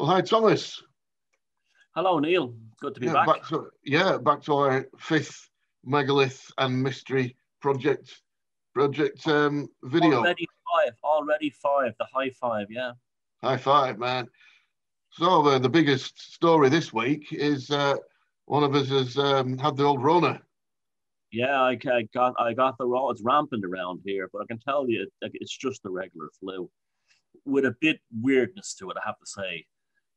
Well, hi, Thomas. Hello, Neil. Good to be yeah, back. back to, yeah, back to our fifth megalith and mystery project project um, video. Already five. Already five. The high five. Yeah. High five, man. So uh, the biggest story this week is uh, one of us has um, had the old Rona. Yeah, I, I got I got the raw. It's rampant around here, but I can tell you, it's just the regular flu, with a bit weirdness to it. I have to say.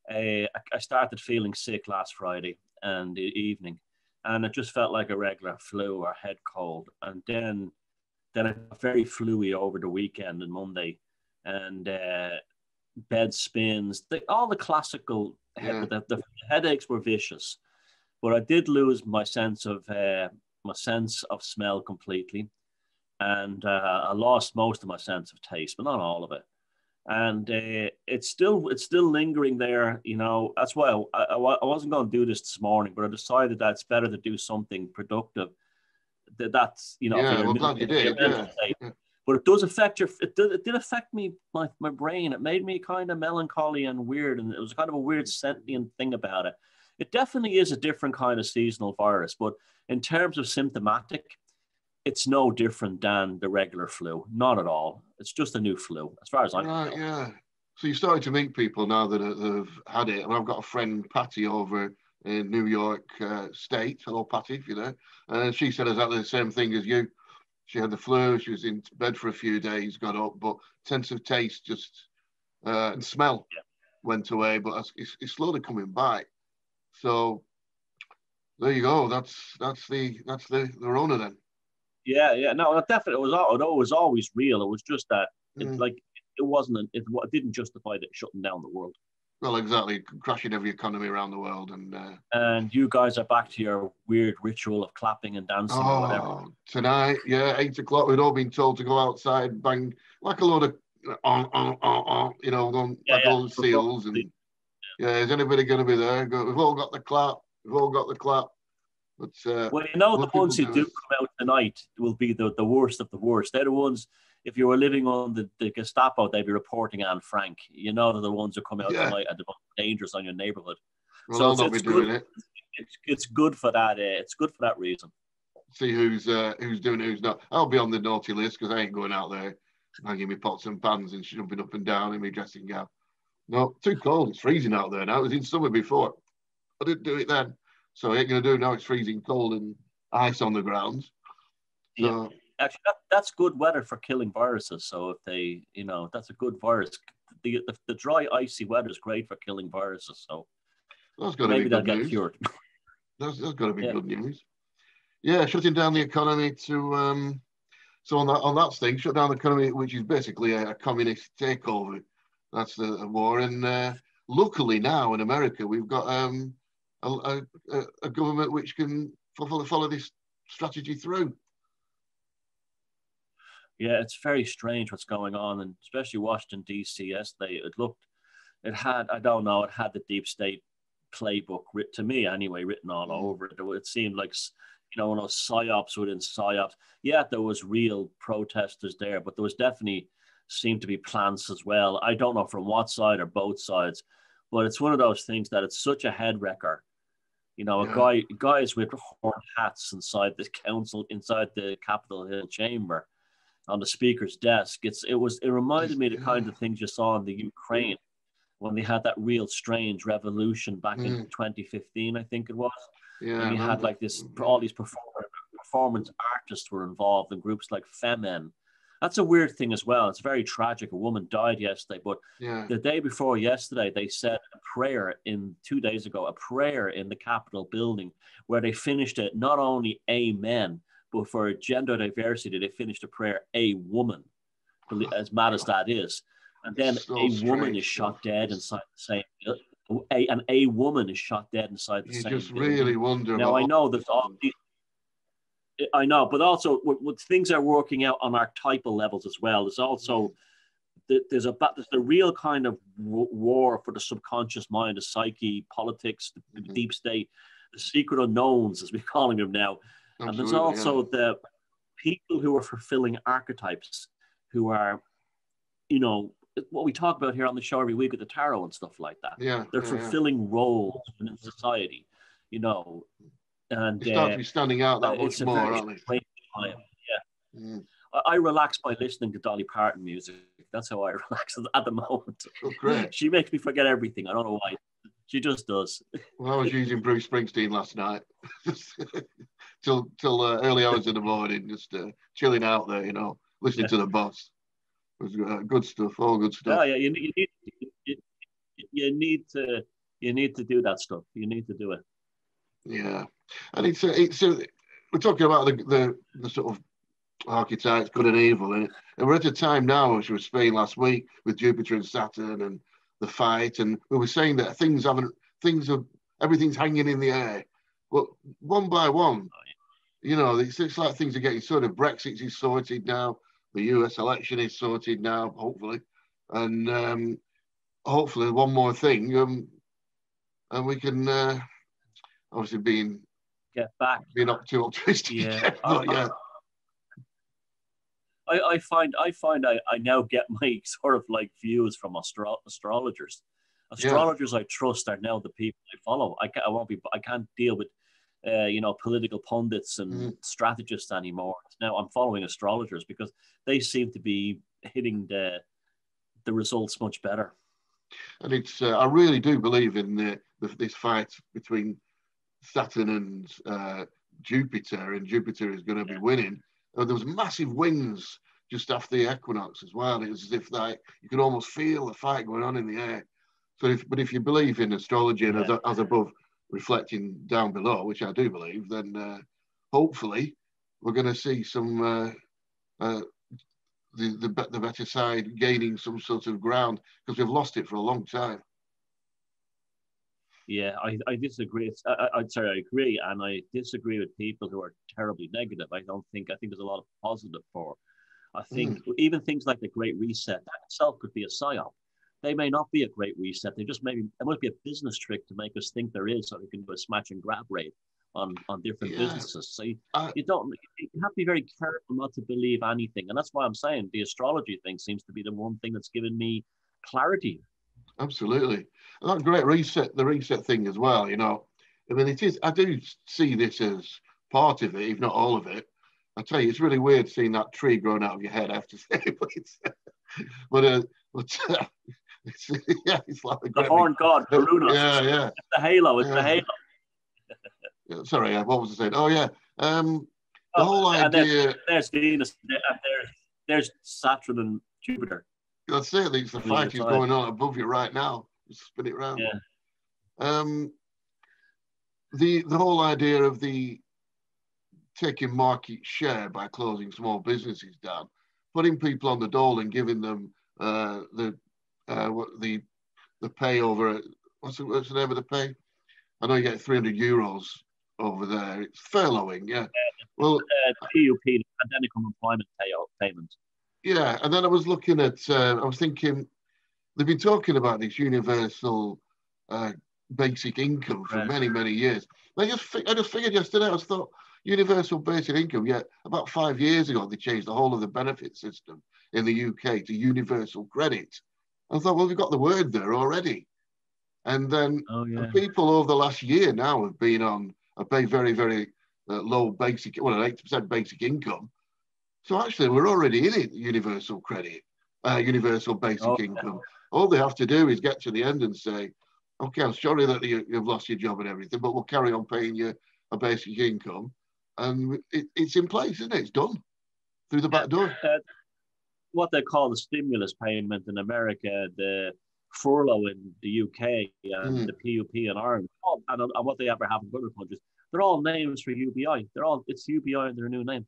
Uh, I, I started feeling sick last Friday and the evening, and it just felt like a regular flu or head cold. And then, then I got very fluey over the weekend and Monday, and uh, bed spins, the, all the classical. Yeah. The, the headaches were vicious, but I did lose my sense of uh, my sense of smell completely, and uh, I lost most of my sense of taste, but not all of it. And uh, it's still it's still lingering there, you know. That's why I, I, I wasn't going to do this this morning, but I decided that it's better to do something productive. That that's you know. Yeah, well, glad you did. your Yeah. mental state. yeah. But it does affect your. It did, it did affect me, my, my brain. It made me kind of melancholy and weird, and it was kind of a weird sentient thing about it. It definitely is a different kind of seasonal virus, but in terms of symptomatic, it's no different than the regular flu. Not at all. It's just a new flu, as far as I'm. Right, concerned. yeah. So you started to meet people now that have had it, and I've got a friend Patty over in New York uh, State. Hello, Patty, if you know. And she said exactly the same thing as you. She had the flu. She was in bed for a few days, got up, but sense of taste just uh, and smell Yeah. went away. But it's, it's, it's slowly coming back. So there you go. That's that's the that's the the Rona then. Yeah, yeah. No, definitely it was. al- It was always real. It was just that, it, Mm. like, it wasn't. An, it, it didn't justify it shutting down the world. Well, exactly, crashing every economy around the world, and uh, And you guys are back to your weird ritual of clapping and dancing or whatever. Oh, tonight, yeah, eight o'clock. We'd all been told to go outside, bang like a load of, uh, uh, uh, uh, you know, Yeah, like yeah. all the seals. And yeah, is anybody going to be there? Go, we've all got the clap. We've all got the clap. But uh, Well, you know, the ones who do it. come out tonight will be the, the worst of the worst. They're the ones, if you were living on the, the Gestapo, they'd be reporting Anne Frank. You know, they're the ones who come out Yeah. tonight and the most dangerous on your neighborhood. we'll so it's- not be doing good. it. It's, it's good for that. Uh, it's good for that reason. See who's uh, who's doing it, who's not. I'll be on the naughty list because I ain't going out there hanging me pots and pans and jumping up and down in my dressing gown. No, too cold. It's freezing out there now. It was in summer before. I didn't do it then. So I ain't going to do now. It's freezing cold and ice on the ground. So, Actually, that, that's good weather for killing viruses. So if they, you know, that's a good virus. The, the, the dry, icy weather is great for killing viruses. So that's got to maybe be they'll good get news. cured. That's, that's got to be Yeah. good news. Yeah, shutting down the economy to um, so on that on that thing, shut down the economy, which is basically a, a communist takeover. That's the, the war. And uh, luckily now in America, we've got um, a, a, a government which can follow follow this strategy through. Yeah, it's very strange what's going on, and especially Washington D.C. yesterday. It looked, it had, I don't know, it had the deep state playbook to me anyway, written all Mm. over it. It seemed like, you know, one of those psyops within psyops. Yeah, there was real protesters there, but there was definitely seemed to be plans as well. I don't know from what side or both sides, but it's one of those things that it's such a head wrecker. You know, Yeah. a guy, guys with horn hats inside the council, inside the Capitol Hill chamber on the speaker's desk. It's it was it reminded me of the kind of things you saw in the Ukraine when they had that real strange revolution back in mm. 2015, I think it was. Yeah, and you had like this all these perform- performance artists were involved in groups like Femen. That's a weird thing as well. It's very tragic. A woman died yesterday, but Yeah, the day before yesterday, they said a prayer in two days ago, a prayer in the Capitol building where they finished it not only amen, but for gender diversity, they finished a prayer a woman, as mad as that is. And then So a woman is shot dead inside the same. buil- A, and a woman is shot dead inside the you same. just building. really wonder. Now I know there's all these, I know, but also what, what things are working out on archetypal levels as well. There's also th- there's a there's a real kind of war for the subconscious mind, the psyche, politics, the, the Mhm. deep state, the secret unknowns, as we're calling them now. And there's Absolutely, also the people who are fulfilling archetypes, who are, you know, what we talk about here on the show every week with the tarot and stuff like that. Yeah, they're yeah, fulfilling yeah. roles in society, you know, and start uh, to be standing out that much more, aren't they? Yeah. Mm. I, I relax by listening to Dolly Parton music. That's how I relax at the moment. Oh, great. she makes me forget everything. I don't know why. She just does. Well, I was using Bruce Springsteen last night till till uh, early hours in the morning, just uh, chilling out there, you know, listening yeah. to the boss. It was uh, good stuff, all good stuff. Yeah, yeah, you, you need you, you, need to you need to do that stuff. You need to do it. Yeah, and it's uh, it's uh, we're talking about the, the the sort of archetypes, good and evil, and, and we're at a time now, as we were saying last week, with Jupiter and Saturn and the fight, and we were saying that things haven't, things are, everything's hanging in the air. But one by one, you know, it's, it's like things are getting sort of Brexit is sorted now, the US election is sorted now, hopefully, and um, hopefully one more thing, um, and we can uh, obviously being get back being up too optimistic. Yeah, but, yeah. I, I find I find I, I now get my sort of like views from astro- astrologers. Astrologers yeah. I trust are now the people I follow. I, can't, I won't be I can't deal with uh, you know political pundits and mm. strategists anymore. Now I'm following astrologers because they seem to be hitting the the results much better. And it's uh, I really do believe in the, the, this fight between Saturn and uh, Jupiter, and Jupiter is going to be winning uh, there was massive winds just after the equinox as well. It was as if like you could almost feel the fight going on in the air. So, if, but if you believe in astrology and yeah. as, as, above, reflecting down below, which I do believe, then uh, hopefully we're going to see some uh, uh, the, the the better side gaining some sort of ground because we've lost it for a long time. Yeah, I, I disagree. I, I, sorry, I agree, and I disagree with people who are terribly negative. I don't think. I think there's a lot of positive for. I think mm. even things like the Great Reset that itself could be a psyop. They may not be a Great Reset. They just maybe it might be a business trick to make us think there is, so they can do a smash and grab rate on on different yeah. businesses. So you, uh, you don't you have to be very careful not to believe anything, and that's why I'm saying the astrology thing seems to be the one thing that's given me clarity absolutely. And that great reset, the reset thing as well, you know. I mean, it is, I do see this as part of it, if not all of it. I tell you, it's really weird seeing that tree growing out of your head, I have to say. but, it's, but, uh, but uh, it's, yeah, it's like the horn god, Karuna. Yeah, yeah. It's the halo, it's yeah. the halo. yeah, sorry, what was I saying? Oh, yeah. Um, the oh, whole idea. There's, there's Venus, there's, there's Saturn and Jupiter. That's it. It's the fight is going on above you right now. Just spin it around. Yeah. Um, the the whole idea of the taking market share by closing small businesses down, putting people on the dole and giving them uh, the uh, what the the pay over what's the, what's the name of the pay? I know you get 300 euros over there. It's furloughing, yeah. well, uh, PUP, pandemic unemployment payment. Yeah, and then I was looking at, uh, I was thinking, they've been talking about this universal uh, basic income for right. many, many years. I just, I just figured yesterday, I thought, universal basic income, yeah, about five years ago, they changed the whole of the benefit system in the UK to universal credit. I thought, well, we've got the word there already. And then oh, yeah. people over the last year now have been on a very, very uh, low basic, well, an 8% basic income. So actually, we're already in it, universal credit, uh, universal basic oh, income. All they have to do is get to the end and say, okay, I'm sorry that you, have lost your job and everything, but we'll carry on paying you a basic income. And it, it's in place, isn't it? It's done through the back door. Uh, what they call the stimulus payment in America, the furlough in the UK, and mm. the PUP in Ireland, and, and what they ever have in other countries, they're all names for UBI. They're all, it's UBI in their new name.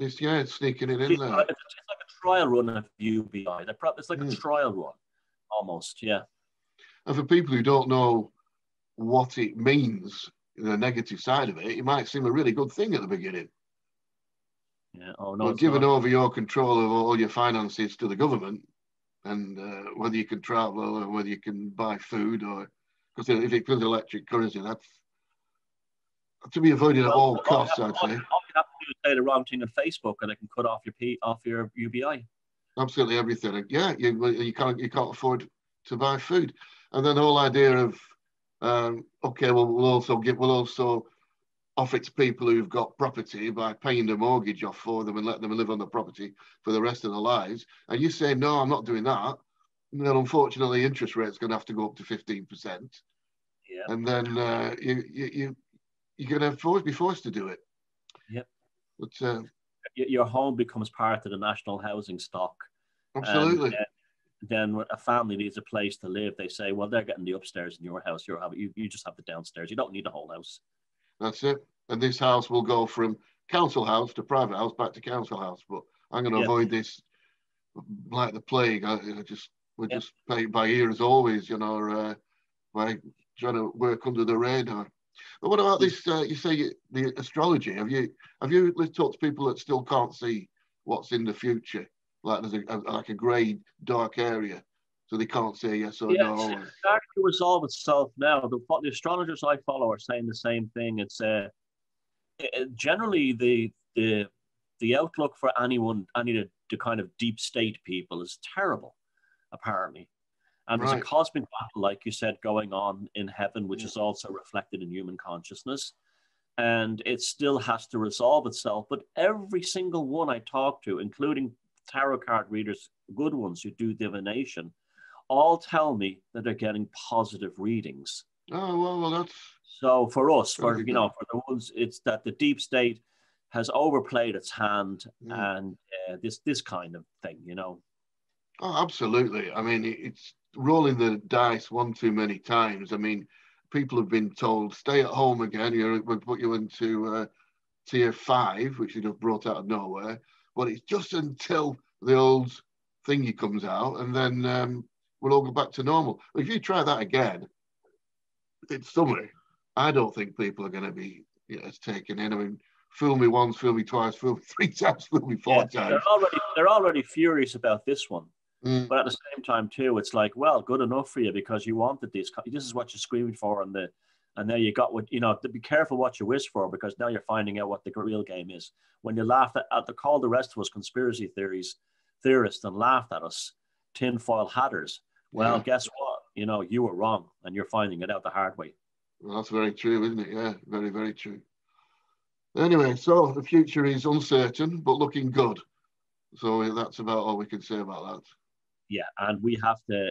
It's yeah, it's sneaking it in it's there. Like, it's like a trial run of UBI. It's like mm. a trial run, almost. Yeah. And for people who don't know what it means, the negative side of it, it might seem a really good thing at the beginning. Yeah. Oh no. But giving not. over your control of all your finances to the government, and uh, whether you can travel or whether you can buy food, or because if it goes electric currency, that's to be avoided well, at all costs. I'd say do is say the wrong thing on Facebook, and they can cut off your P off your UBI. Absolutely everything. Yeah, you, you can't you can't afford to buy food, and then the whole idea of um, okay, well we'll also give we'll also offer it to people who've got property by paying the mortgage off for them and let them live on the property for the rest of their lives. And you say no, I'm not doing that. And then unfortunately, interest rate's going to have to go up to fifteen percent. Yeah. And then uh, you you you you're going to be forced to do it. Yep. But uh, your home becomes part of the national housing stock. Absolutely. And, uh, then a family needs a place to live. They say, well, they're getting the upstairs in your house. You're having, you, you just have the downstairs. You don't need a whole house. That's it. And this house will go from council house to private house back to council house. But I'm going to avoid this like the plague. I, I just we just play by ear as always, you know, uh, by trying to work under the radar. But what about this? Uh, you say the astrology. Have you have you talked to people that still can't see what's in the future? Like there's a, like a grey dark area, so they can't say yes or yeah, no. It's starting to resolve itself now. The, the astrologers I follow are saying the same thing. It's uh, generally the the the outlook for anyone, any of the kind of deep state people is terrible, apparently. And right. there's a cosmic battle, like you said, going on in heaven, which yeah. is also reflected in human consciousness. And it still has to resolve itself. But every single one I talk to, including tarot card readers, good ones who do divination, all tell me that they're getting positive readings. Oh, well, well that's. So for us, for, you know, for the ones, it's that the deep state has overplayed its hand mm. and uh, this this kind of thing, you know. Oh, absolutely. I mean, it's rolling the dice one too many times. I mean, people have been told stay at home again. You we'll put you into uh, tier five, which you have brought out of nowhere. But it's just until the old thingy comes out, and then um, we'll all go back to normal. If you try that again, it's summer. I don't think people are going to be you know, taken in. I mean, fool me once, fool me twice, fool me three times, fool me four yeah, times. They're already, they're already furious about this one. Mm. But at the same time, too, it's like, well, good enough for you because you wanted this. This is what you're screaming for, and the and now you got what you know. Be careful what you wish for because now you're finding out what the real game is. When you laughed at, at the call, the rest of us conspiracy theories theorists and laughed at us, tinfoil hatters. Well, yeah. guess what? You know, you were wrong, and you're finding it out the hard way. Well, that's very true, isn't it? Yeah, very, very true. Anyway, so the future is uncertain but looking good. So that's about all we can say about that yeah, and we have to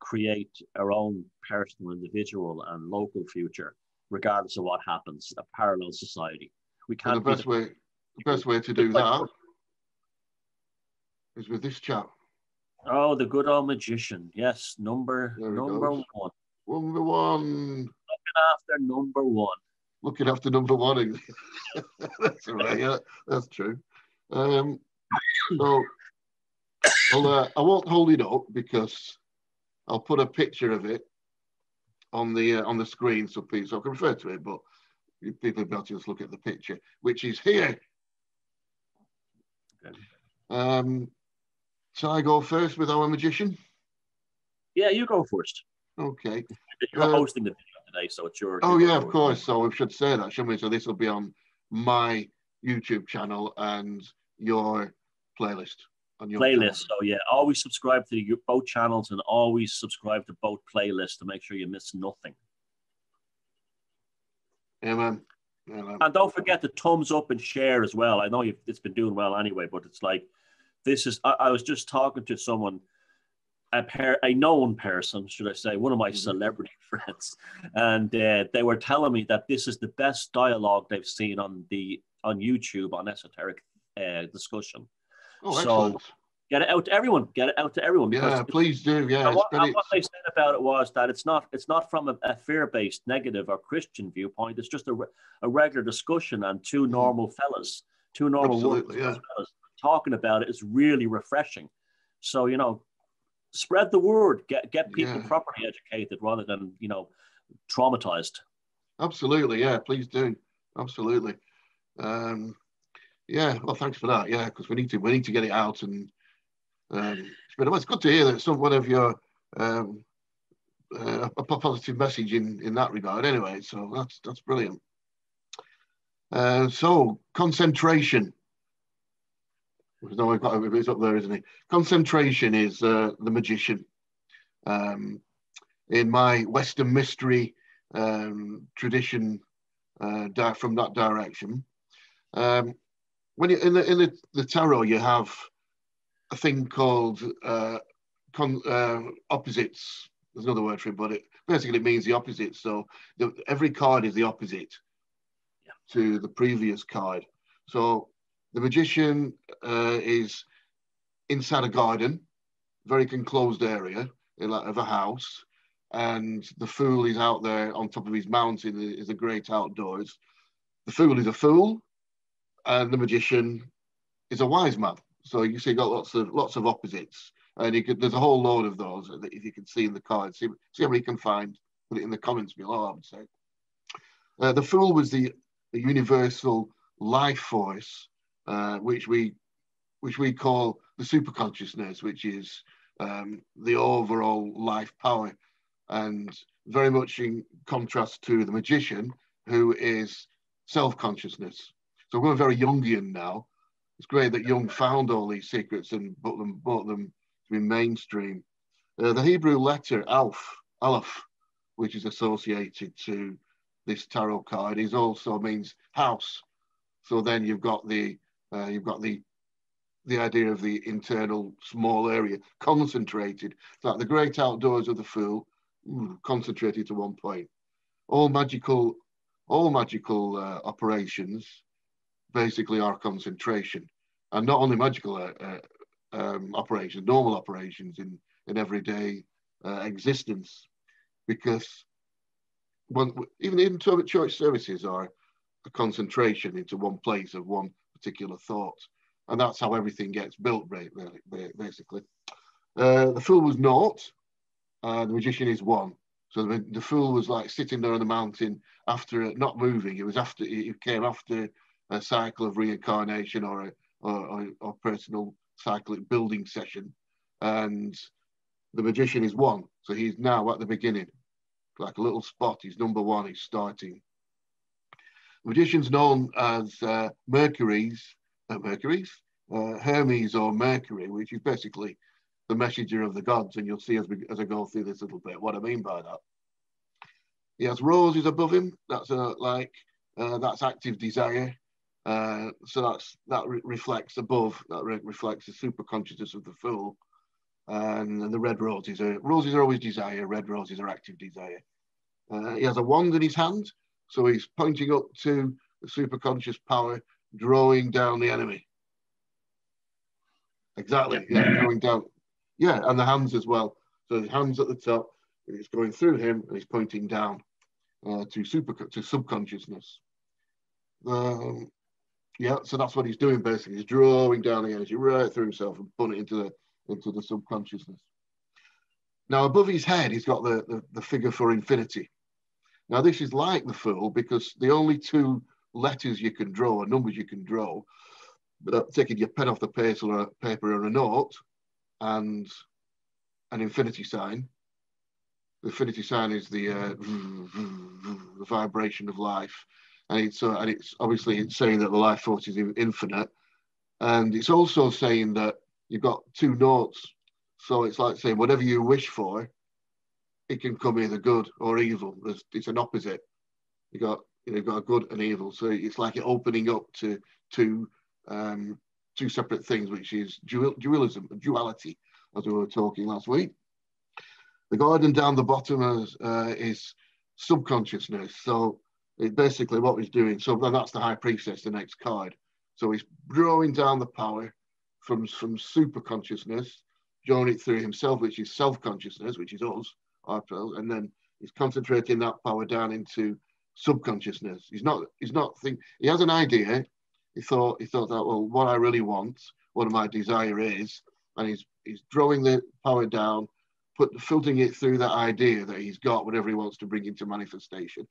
create our own personal, individual, and local future, regardless of what happens. A parallel society. We can't. The best the, way, the best way to do that is with this chap. Oh, the good old magician. Yes, number number goes. one. Number one. Looking after number one. Looking after number one. that's right. Yeah, that's true. Um, so well, uh, I won't hold it up because I'll put a picture of it on the uh, on the screen so people so I can refer to it, but people will just look at the picture, which is here. Okay. Um, so I go first with our magician. Yeah, you go first. Okay. You're uh, hosting the video today, so it's your. Oh yeah, of course. So we should say that, shouldn't we? So this will be on my YouTube channel and your playlist on your playlist. So yeah, always subscribe to the, both channels and always subscribe to both playlists to make sure you miss nothing. Yeah, man. Yeah, man. And don't forget the thumbs up and share as well. I know it's been doing well anyway, but it's like this is. I, I was just talking to someone, a pair, a known person, should I say, one of my mm-hmm. celebrity friends, and uh, they were telling me that this is the best dialogue they've seen on the on YouTube on esoteric uh, discussion. Oh, excellent. So get it out to everyone. Get it out to everyone. Yeah, please do. Yeah. And what, and what, they said about it was that it's not it's not from a, a fear-based, negative, or Christian viewpoint. It's just a, a regular discussion and two mm-hmm. normal fellas, two normal Absolutely, yeah. fellas talking about it is really refreshing. So you know, spread the word. Get get people yeah. properly educated rather than you know traumatized. Absolutely, yeah. Please do. Absolutely. Um, yeah, well, thanks for that. Yeah, because we need to we need to get it out, and um, it's good to hear that some one of your um, uh, a positive message in in that regard. Anyway, so that's that's brilliant. Uh, so concentration. No, we've got it's up there, isn't it? Concentration is uh, the magician. Um, in my Western mystery um, tradition, uh, from that direction, um, when you in the in the, the tarot, you have a thing called uh, con, uh, opposites. There's another word for it, but it basically means the opposite. So the, every card is the opposite yeah. to the previous card. So the magician uh, is inside a garden, very enclosed area like, of a house, and the fool is out there on top of his mountain. Is the great outdoors. The fool is a fool, and the magician is a wise man. So you see, got lots of lots of opposites, and could, there's a whole load of those that if you can see in the cards. See, see how many you can find. Put it in the comments below. I would say. Uh, the fool was the, the universal life force uh, which we which we call the super consciousness, which is um, the overall life power, and very much in contrast to the magician, who is self consciousness. So we're very Jungian now. It's great that Jung found all these secrets and brought them, brought them to be mainstream. Uh, the Hebrew letter Alf, Aleph, which is associated to this tarot card, is also means house. So then you've got the uh, you've got the the idea of the internal small area concentrated. It's like the great outdoors of the fool, mm, concentrated to one point. All magical, all magical uh, operations basically our concentration, and not only magical uh, uh um, operations, normal operations in in everyday uh, existence, because one, even in church services are a concentration into one place of one particular thought. And that's how everything gets built, basically. Uh, the fool was naught, uh, the magician is one. So the, the, fool was like sitting there on the mountain after not moving. It was after it came after a cycle of reincarnation or a or, or, personal cyclic building session, and the magician is one. So he's now at the beginning, like a little spot. He's number one. He's starting magician's known as uh, Mercury's, uh, Mercury's, uh, Hermes or Mercury, which is basically the messenger of the gods. And you'll see as, we, as I go through this little bit what I mean by that. He has roses above him. That's a, like, uh, that's active desire. Uh, so that's that re reflects above, that re reflects the super consciousness of the fool. And, and, the red roses are, roses are always desire, red roses are active desire. Uh, he has a wand in his hand, so he's pointing up to the superconscious power, drawing down the enemy. Exactly, yeah, drawing down. Yeah, and the hands as well. So his hands at the top, and it's going through him, and he's pointing down uh, to super to subconsciousness. Um, yeah, so that's what he's doing basically. He's drawing down the energy right through himself and putting it into the into the subconsciousness. Now above his head, he's got the, the, the figure for infinity. Now, this is like the fool because the only two letters you can draw, or numbers you can draw, without taking your pen off the paper or, paper or a note and an infinity sign. The infinity sign is the, uh, the vibration of life. And it's, uh, and it's obviously it's saying that the life force is infinite. And it's also saying that you've got two notes. So it's like saying whatever you wish for, it can come either good or evil. It's an opposite. You got you've got a good and evil. So it's like it opening up to two um, two separate things, which is dual, dualism, duality, as we were talking last week. The garden down the bottom is, uh, is subconsciousness. So it basically what he's doing. So then that's the high priestess, the next card. So he's drawing down the power from from super consciousness, drawing it through himself, which is self consciousness, which is us, ourselves, and then he's concentrating that power down into subconsciousness. He's not, he's not think he has an idea. He thought, he thought that, well, what I really want, what my desire is, and he's he's drawing the power down, put filtering it through that idea that he's got, whatever he wants to bring into manifestation.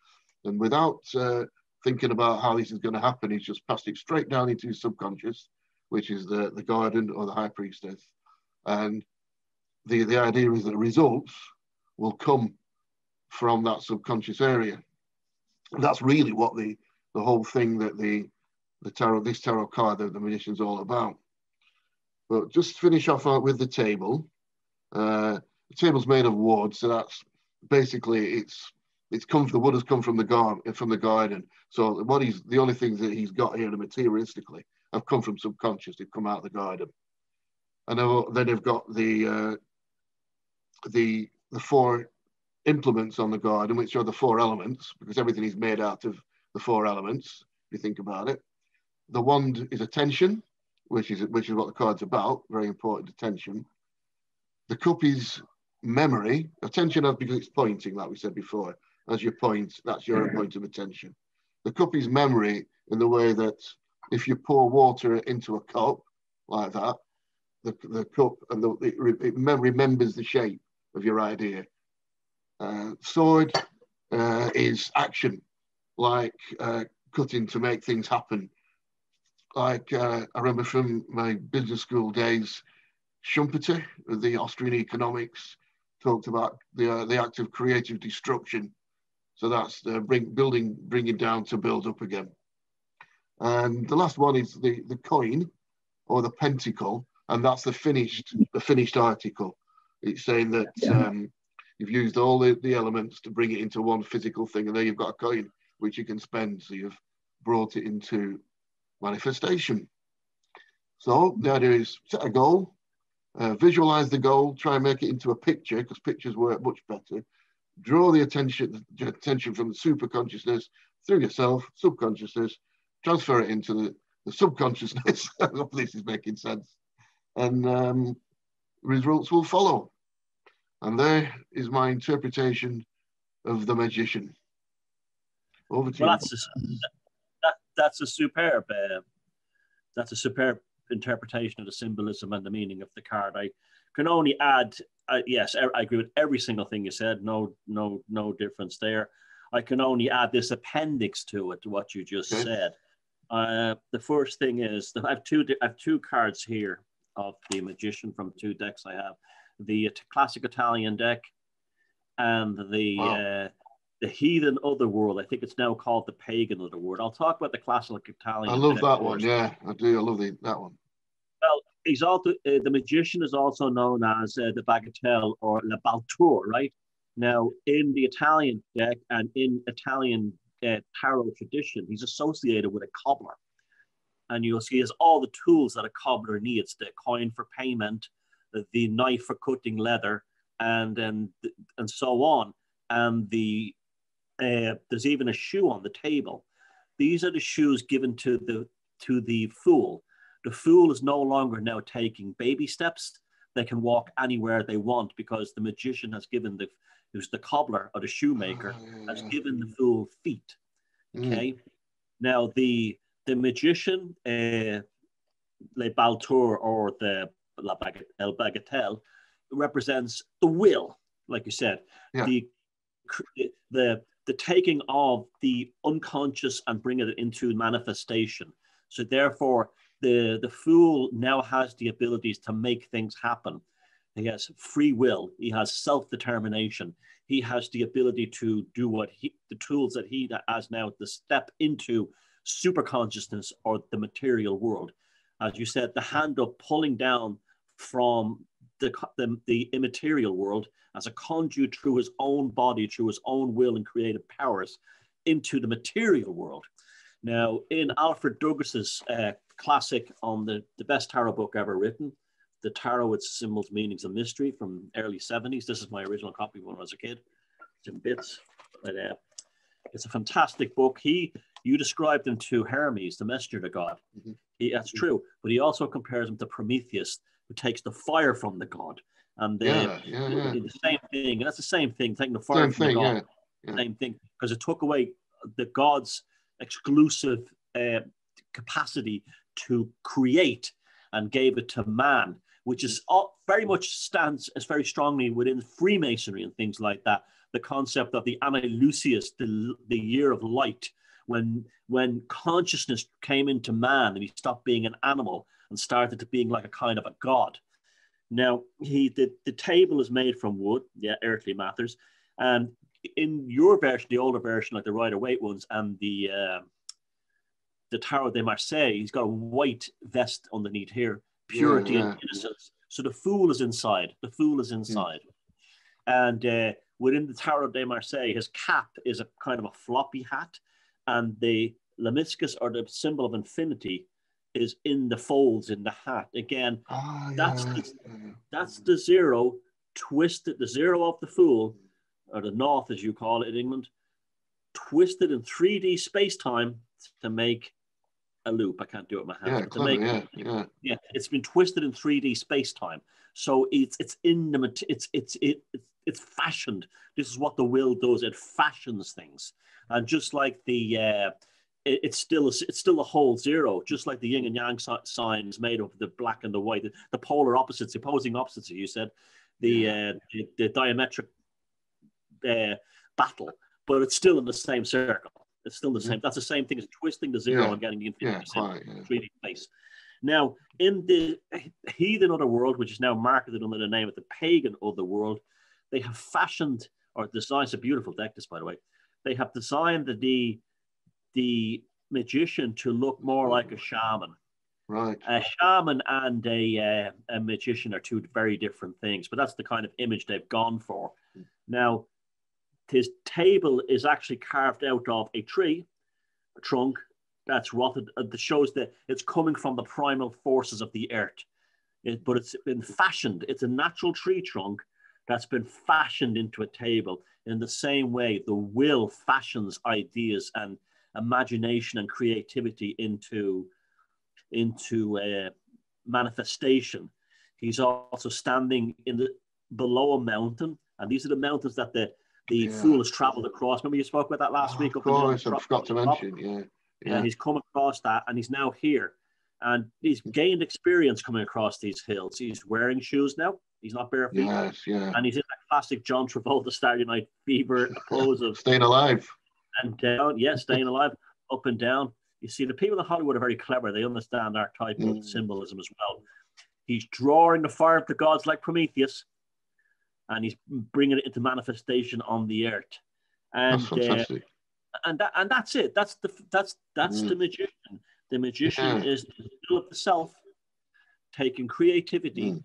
And without uh, thinking about how this is going to happen, he's just passed it straight down into his subconscious, which is the, the garden or the high priestess. And the, the idea is that the results will come from that subconscious area. And that's really what the, the whole thing that the, the tarot, this tarot card, the, the magician's all about. But just finish off with the table. Uh, the table's made of wood, so that's basically it's it's come the wood has come from the garden from the garden. So what he's the only things that he's got here, materialistically, have come from subconscious. They've come out of the garden, and then they've got the uh, the the four implements on the garden, which are the four elements, because everything is made out of the four elements. If you think about it, the wand is attention, which is which is what the card's about. Very important attention. The cup is memory. Attention because it's pointing, like we said before. As your point, that's your point of attention. The cup is memory in the way that if you pour water into a cup like that, the, the cup and the, it, it remembers the shape of your idea. Uh, sword uh, is action, like uh, cutting to make things happen. Like uh, I remember from my business school days, Schumpeter, the Austrian economics, talked about the uh, the act of creative destruction. So that's the bring, building, bringing down to build up again. And the last one is the, the coin or the pentacle, and that's the finished the finished article. It's saying that yeah. um, you've used all the, the elements to bring it into one physical thing, and there you've got a coin which you can spend. So you've brought it into manifestation. So the idea is set a goal, uh, visualize the goal, try and make it into a picture because pictures work much better. Draw the attention, attention from the super consciousness through yourself, subconsciousness, transfer it into the, the subconsciousness. Hope this is making sense. And um, results will follow. And there is my interpretation of the magician. Over to well, you. That's a, that, that's a superb. Uh, that's a superb interpretation of the symbolism and the meaning of the card. I can only add, uh, yes, I agree with every single thing you said. No, no, no difference there. I can only add this appendix to it, to what you just okay. said. Uh, the first thing is that I have two. I have two cards here of the magician from two decks I have, the classic Italian deck, and the wow. uh, the heathen otherworld. I think it's now called the pagan otherworld. I'll talk about the classic Italian. I love that one. Yeah, I do. I love the, that one. He's also uh, the magician is also known as uh, the bagatelle or la baltour, right? Now, in the Italian deck and in Italian uh, tarot tradition, he's associated with a cobbler. And you'll see he has all the tools that a cobbler needs the coin for payment, the, the knife for cutting leather, and, and, and so on. And the uh, there's even a shoe on the table. These are the shoes given to the to the fool the fool is no longer now taking baby steps. They can walk anywhere they want because the magician has given the who's the cobbler or the shoemaker has given the fool feet. Mm. Okay. Mm. Now the the magician, uh, Le Baltour or the La Bagat- El Bagatelle, represents the will, like you said, yeah. the the the taking of the unconscious and bringing it into manifestation. So therefore, the, the fool now has the abilities to make things happen. He has free will. He has self-determination. He has the ability to do what he, the tools that he has now to step into super consciousness or the material world. As you said, the hand of pulling down from the, the, the immaterial world as a conduit through his own body, through his own will and creative powers into the material world. Now, in Alfred Douglas's uh, classic on the, the best tarot book ever written, The Tarot, Its Symbols, Meanings, and Mystery from early 70s. This is my original copy when I was a kid. It's in bits. But, uh, it's a fantastic book. He, you described him to Hermes, the messenger to God. Mm-hmm. He, that's true. But he also compares him to Prometheus, who takes the fire from the god. And uh, yeah, yeah, yeah. the same thing. And that's the same thing, taking the fire same from thing, the god. Same thing. Because it took away the god's exclusive uh, capacity to create and gave it to man, which is very much stands as very strongly within Freemasonry and things like that. The concept of the Anno Lucis, the, the year of light, when when consciousness came into man and he stopped being an animal and started to being like a kind of a god. Now he the, the table is made from wood, yeah, earthly matters, and in your version, the older version, like the Rider Waite ones, and the uh, the Tarot de Marseille, he's got a white vest underneath here, purity Yeah, and innocence. So the fool is inside. The fool is inside. And uh, within the Tarot de Marseille, his cap is a kind of a floppy hat, and the lemniscus or the symbol of infinity is in the folds in the hat. Again, Ah, That's the- that's the zero twisted, the zero of the fool, or the north as you call it in England, twisted in 3D space time to make a loop. I can't do it with my hands. Yeah, clever, make yeah, yeah. yeah, it's been twisted in 3D space time. So it's it's in the it's it's it, it's it's fashioned. This is what the will does. It fashions things, and just like the uh, it, it's still a, it's still a whole zero. Just like the yin and yang si- sign is made of the black and the white, the, the polar opposites, opposing opposites. as You said the uh, the, the diametric uh, battle, but it's still in the same circle. It's still the same. That's the same thing as twisting the zero Yeah. and getting the Yeah, infinity symbol. quite, yeah. 3D place. Now, in the heathen other world, which is now marketed under the name of the pagan other world, they have fashioned or designed it's a beautiful deck, this by the way. They have designed the the magician to look more like a shaman. Right. A shaman and a, uh, a magician are two very different things, but that's the kind of image they've gone for. Now, his table is actually carved out of a tree, a trunk that's rotted, that shows that it's coming from the primal forces of the earth. It- but it's been fashioned, it's a natural tree trunk that's been fashioned into a table in the same way the will fashions ideas and imagination and creativity into into a manifestation. He's also standing in the below a mountain, and these are the mountains that the the Yeah. fool has traveled across. Remember you spoke about that last Oh, week. Of up in the- course, I forgot to mention. Yeah. Yeah. Yeah. he's come across that, and he's now here, and he's gained experience coming across these hills. He's wearing shoes now. He's not barefoot. Yes. Yeah. and he's in that classic John Travolta Saturday Night Fever pose of Staying alive. and down. Yes, staying alive, up and down. You see, the people in Hollywood are very clever. They understand archetypal Mm. symbolism as well. He's drawing the fire of the gods like Prometheus, and he's bringing it into manifestation on the earth. And That's uh, and that, and that's it. That's the that's that's Mm. the magician. The magician Yeah. is the skill of the self, taking creativity. Mm.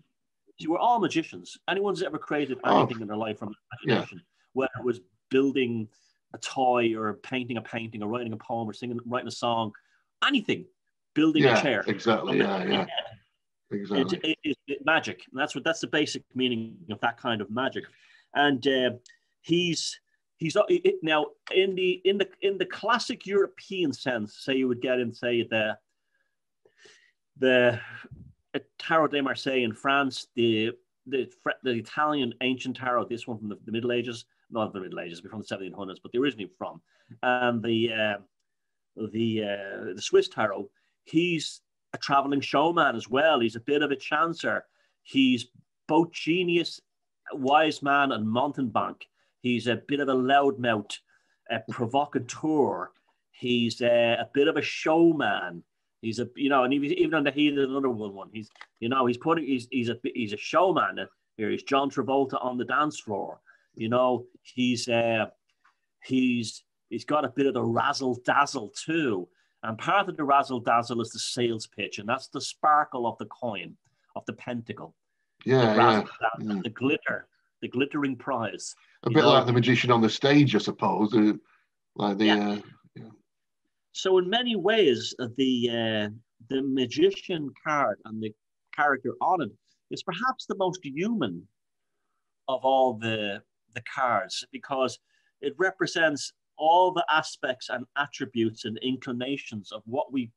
See, we're all magicians. Anyone's ever created Oh. anything in their life from imagination, whether it was building a toy or painting a painting or writing a poem or singing, writing a song, anything, building Yeah. a chair. Exactly. Yeah. Yeah. Exactly. it, it, it- magic. And that's what that's the basic meaning of that kind of magic. And uh, he's he's uh, it, now in the in the in the classic European sense. Say you would get in say the the Tarot de Marseille in France, the the the Italian ancient tarot. This one from the, the Middle Ages, not the Middle Ages, but from the 1700s, but the originally from, and the uh, the uh, the Swiss tarot. He's a traveling showman as well. He's a bit of a chancer. He's both genius, wise man, and mountebank. He's a bit of a loudmouth, a provocateur. He's a, a bit of a showman. He's a you know, and even on the heat of another one, one he's you know he's putting he's he's a he's a showman. Here he's John Travolta on the dance floor. You know he's uh, he's he's got a bit of the razzle dazzle too. And part of the razzle dazzle is the sales pitch, and that's the sparkle of the coin, of the pentacle, the, Yeah. Yeah. Mm. the glitter, the glittering prize. A bit know- like the magician on the stage, I suppose. uh, Like the. Yeah. Uh, So in many ways, the uh, the magician card and the character on it is perhaps the most human of all the the cards because it represents all the aspects and attributes and inclinations of what we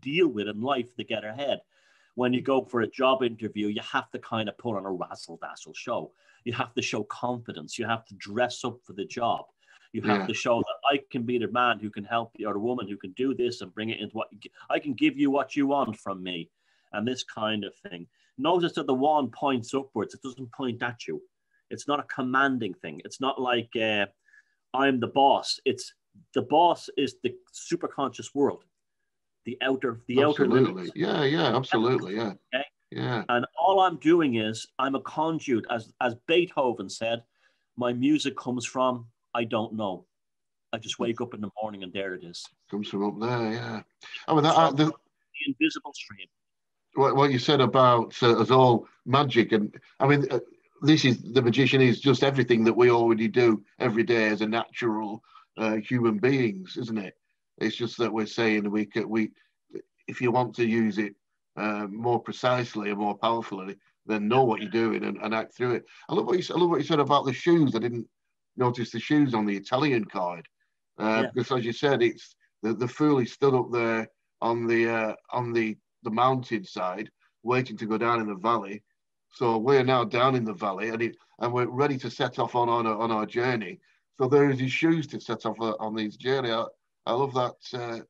deal with in life to get ahead. When you go for a job interview, you have to kind of put on a razzle dazzle show. You have to show confidence. You have to dress up for the job. You have Yeah. to show that I can be the man who can help you or the woman who can do this and bring it into what I can give you what you want from me and this kind of thing. Notice that the wand points upwards, it doesn't point at you. It's not a commanding thing. It's not like uh, I'm the boss. It's the boss is the superconscious world, the outer, the outer absolutely. Yeah. Yeah. Absolutely. Yeah. Okay. Yeah. And all I'm doing is I'm a conduit, as as Beethoven said. My music comes from I don't know. I just wake up in the morning and there it is, Comes from up there. Yeah. I mean, that, uh, the, the invisible stream. what, what you said about uh, us all magic, and I mean, uh, this is the magician is just everything that we already do every day as a natural uh, human beings, isn't it? It's just that we're saying we could, we, if you want to use it uh, more precisely and more powerfully, then know what you're doing and, and act through it. I love what you I love what you said about the shoes. I didn't notice the shoes on the Italian card uh, yeah. because, as you said, it's the the fool is stood up there on the uh, on the the mountain side, waiting to go down in the valley. So we're now down in the valley, and it, and we're ready to set off on on, on our journey. So there is his shoes to set off uh, on his journey. I, I love that. Uh,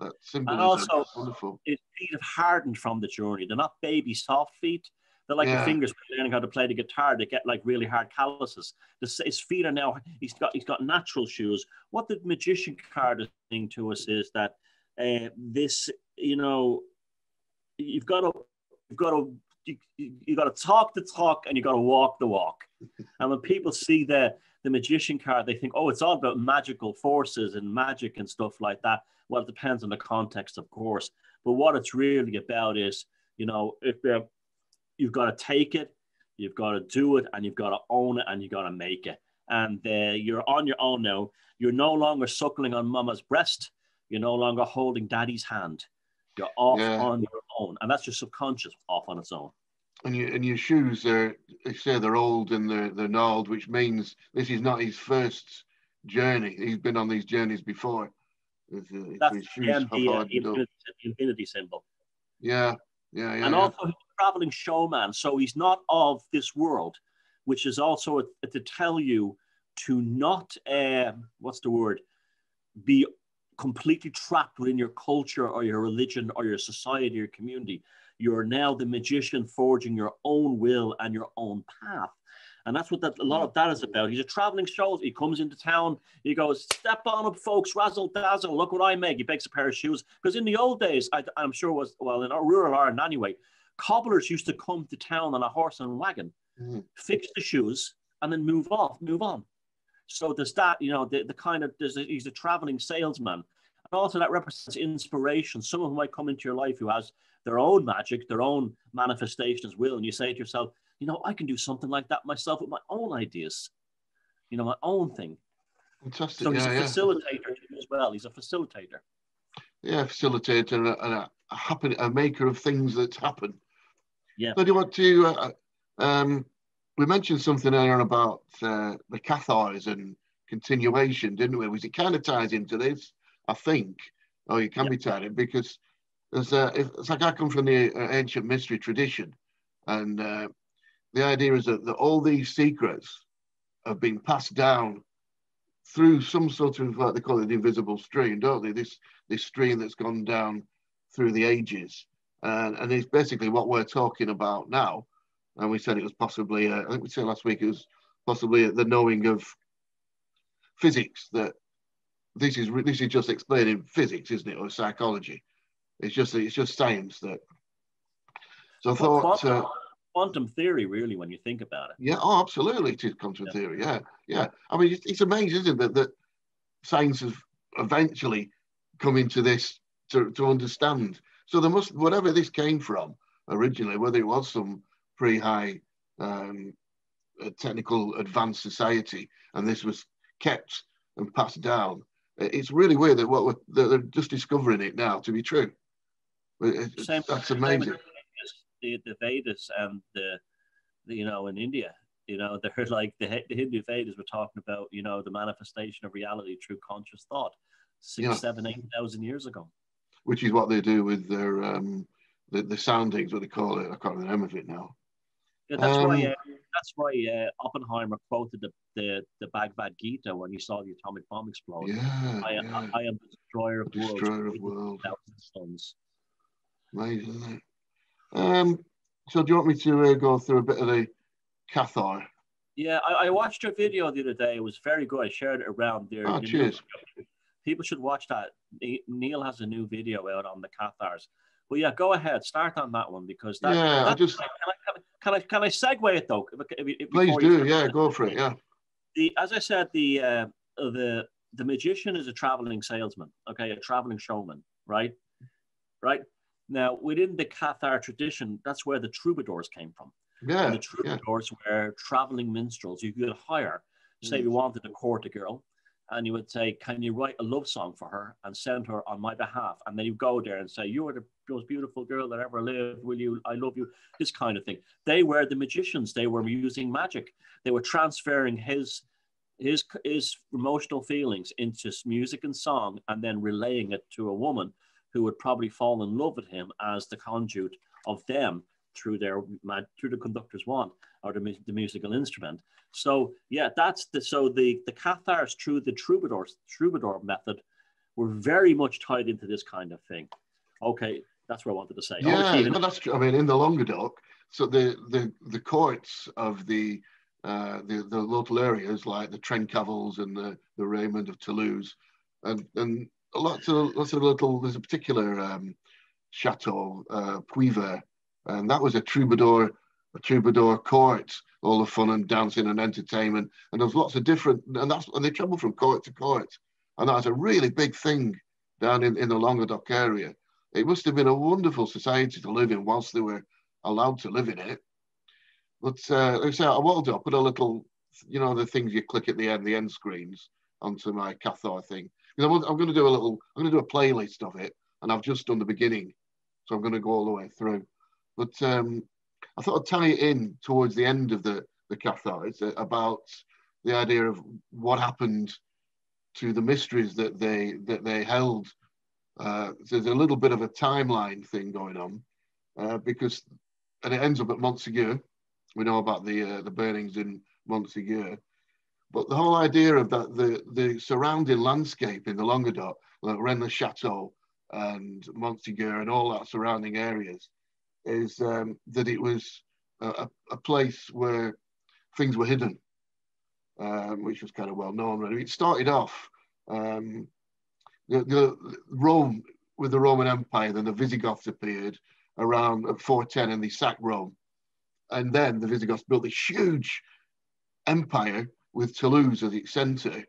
that symbolism. And also, wonderful. his feet have hardened from the journey. They're not baby soft feet. They're like yeah. the fingers learning how to play the guitar. They get like really hard calluses. his feet are now. He's got he's got natural shoes. What the magician card is saying to us is that uh, this, you know, you've got to you've got to you, you got to talk the talk and you got to walk the walk. and when people see the the magician card, they think, oh, it's all about magical forces and magic and stuff like that. Well, it depends on the context, of course. But what it's really about is, you know, if you've got to take it, you've got to do it, and you've got to own it, and you've got to make it. And uh, you're on your own now. You're no longer suckling on mama's breast. You're no longer holding daddy's hand. You're off yeah. on your own, and that's your subconscious off on its own. And, you, and your shoes, are, they say they're old and they're, they're gnarled, which means this is not his first journey. He's been on these journeys before. With, uh, that's the, uh, the infinity symbol. Yeah, yeah, yeah. And yeah. also, he's a traveling showman, so he's not of this world, which is also a, a, to tell you to not, uh, what's the word, be completely trapped within your culture or your religion or your society or community. You're now the magician forging your own will and your own path. And that's what that, a lot of that is about. He's a traveling show. He comes into town. He goes, step on up, folks, razzle dazzle. Look what I make. He makes a pair of shoes. Because in the old days, I, am sure it was, well, in our rural Ireland anyway, cobblers used to come to town on a horse and wagon, mm-hmm. fix the shoes, and then move off, move on. So there's that, you know, the, the kind of, there's a, he's a traveling salesman. And also that represents inspiration. Someone who might come into your life who has their own magic, their own manifestation as well. And you say to yourself, you know, I can do something like that myself with my own ideas, you know, my own thing. Fantastic. So he's yeah, a facilitator yeah. as well. He's a facilitator. Yeah, facilitator and a, and a, a, happen, a maker of things that happen. Yeah. So do you want to, uh, um, we mentioned something earlier about uh, the Cathars and continuation, didn't we? Was it kind of ties into this, I think, or it can yeah. be tied in because there's a, it's like I come from the uh, ancient mystery tradition, and uh, the idea is that, that all these secrets have been passed down through some sort of what they call it the invisible stream, don't they? This this stream that's gone down through the ages, and and it's basically what we're talking about now. And we said it was possibly, uh, I think we said last week it was possibly the knowing of physics that this is this is just explaining physics, isn't it, or psychology? It's just it's just science that. So I thought. Uh, quantum theory, really, when you think about it. Yeah, oh, absolutely, it is quantum yeah. theory. Yeah, yeah. I mean, it's, it's amazing, isn't it, that, that science has eventually come into this to, to understand. So there must, whatever this came from originally, whether it was some pre-high um, technical advanced society, and this was kept and passed down. It's really weird that what they're just discovering it now to be true. It's, Same, that's amazing the, the Vedas and the, the, you know, in India, you know, they're like the, the Hindu Vedas were talking about, you know, the manifestation of reality through conscious thought six, yeah. seven, eight thousand years ago. Which is what they do with their um, the, the soundings, what they call it. I can't remember the name of it now. Yeah, that's um, why. Uh, that's why uh, Oppenheimer quoted the, the the Bhagavad Gita when he saw the atomic bomb explode. Yeah, I, yeah. I, I am the destroyer of the worlds. Destroyer of worlds. Sons. Amazing, isn't it? Um, so do you want me to uh, go through a bit of the Cathar? Yeah, I, I, watched your video the other day. It was very good. I shared it around there. Oh, cheers. People should watch that. Neil has a new video out on the Cathars. Well, yeah, go ahead. Start on that one because that. Yeah, I just. Can I, can I, can I segue it though? If, if, Please do. Yeah, go for it. Yeah. The as I said, the uh, the the magician is a traveling salesman. Okay, a traveling showman. Right. Right Now, within the Cathar tradition, that's where the troubadours came from. Yeah. And the troubadours yeah. were traveling minstrels you could hire. Say mm. you wanted to court a girl, and you would say, Can you write a love song for her and send her on my behalf? And then you go there and say, You are the most beautiful girl that ever lived. Will you? I love you. This kind of thing. They were the magicians. They were using magic. They were transferring his his his emotional feelings into music and song, and then relaying it to a woman who would probably fall in love with him as the conduit of them through their through the conductor's wand or the, the musical instrument. So yeah, that's the so the the Cathars through the troubadour troubadour method were very much tied into this kind of thing. Okay, that's what I wanted to say. Yeah, no, that's true. I mean, in the Languedoc, so the the the courts of the uh, the, the local areas like the Trencavels and the, the Raymond of Toulouse, and, and lots of lots of little. There's a particular um, chateau, uh, Puivert, and that was a troubadour a troubadour court, all the fun and dancing and entertainment, and there's lots of different. And that's and they travel from court to court, and that's a really big thing down in, in the Languedoc area. It must have been a wonderful society to live in whilst they were allowed to live in it but uh, like I say, I will do. I'll put a little, you know, the things you click at the end, the end screens, onto my Cathar thing. Because I'm, I'm going to do a little, I'm going to do a playlist of it, and I've just done the beginning, so I'm going to go all the way through. But um, I thought I'd tie it in towards the end of the the Cathar. It's uh, about the idea of what happened to the mysteries that they that they held. Uh, there's a little bit of a timeline thing going on uh, because, and it ends up at Montségur, we know about the uh, the burnings in Montségur. But the whole idea of that, the, the surrounding landscape in the Languedoc, like Rennes-le-Château and Montségur and all that surrounding areas, is um, that it was a, a, place where things were hidden, um, which was kind of well known. It started off um, the, the Rome with the Roman Empire, then the Visigoths appeared around 410 and they sacked Rome and then the Visigoths built this huge empire with Toulouse as its center.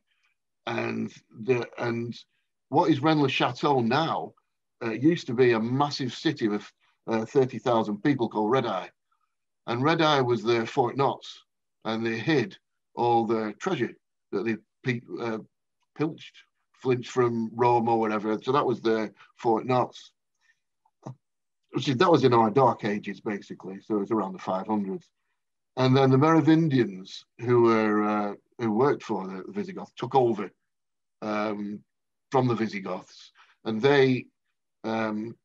And the and what is Rennes-le-Château now uh, used to be a massive city with uh, 30,000 people called Red Eye. And Red Eye was their Fort Knox, and they hid all the treasure that they uh, pilched, flinched from Rome or whatever. So that was their Fort Knox that was in our dark ages, basically. So it was around the 500s. And then the Merovingians, who were uh, who worked for the, Visigoths, took over um, from the Visigoths, and they um,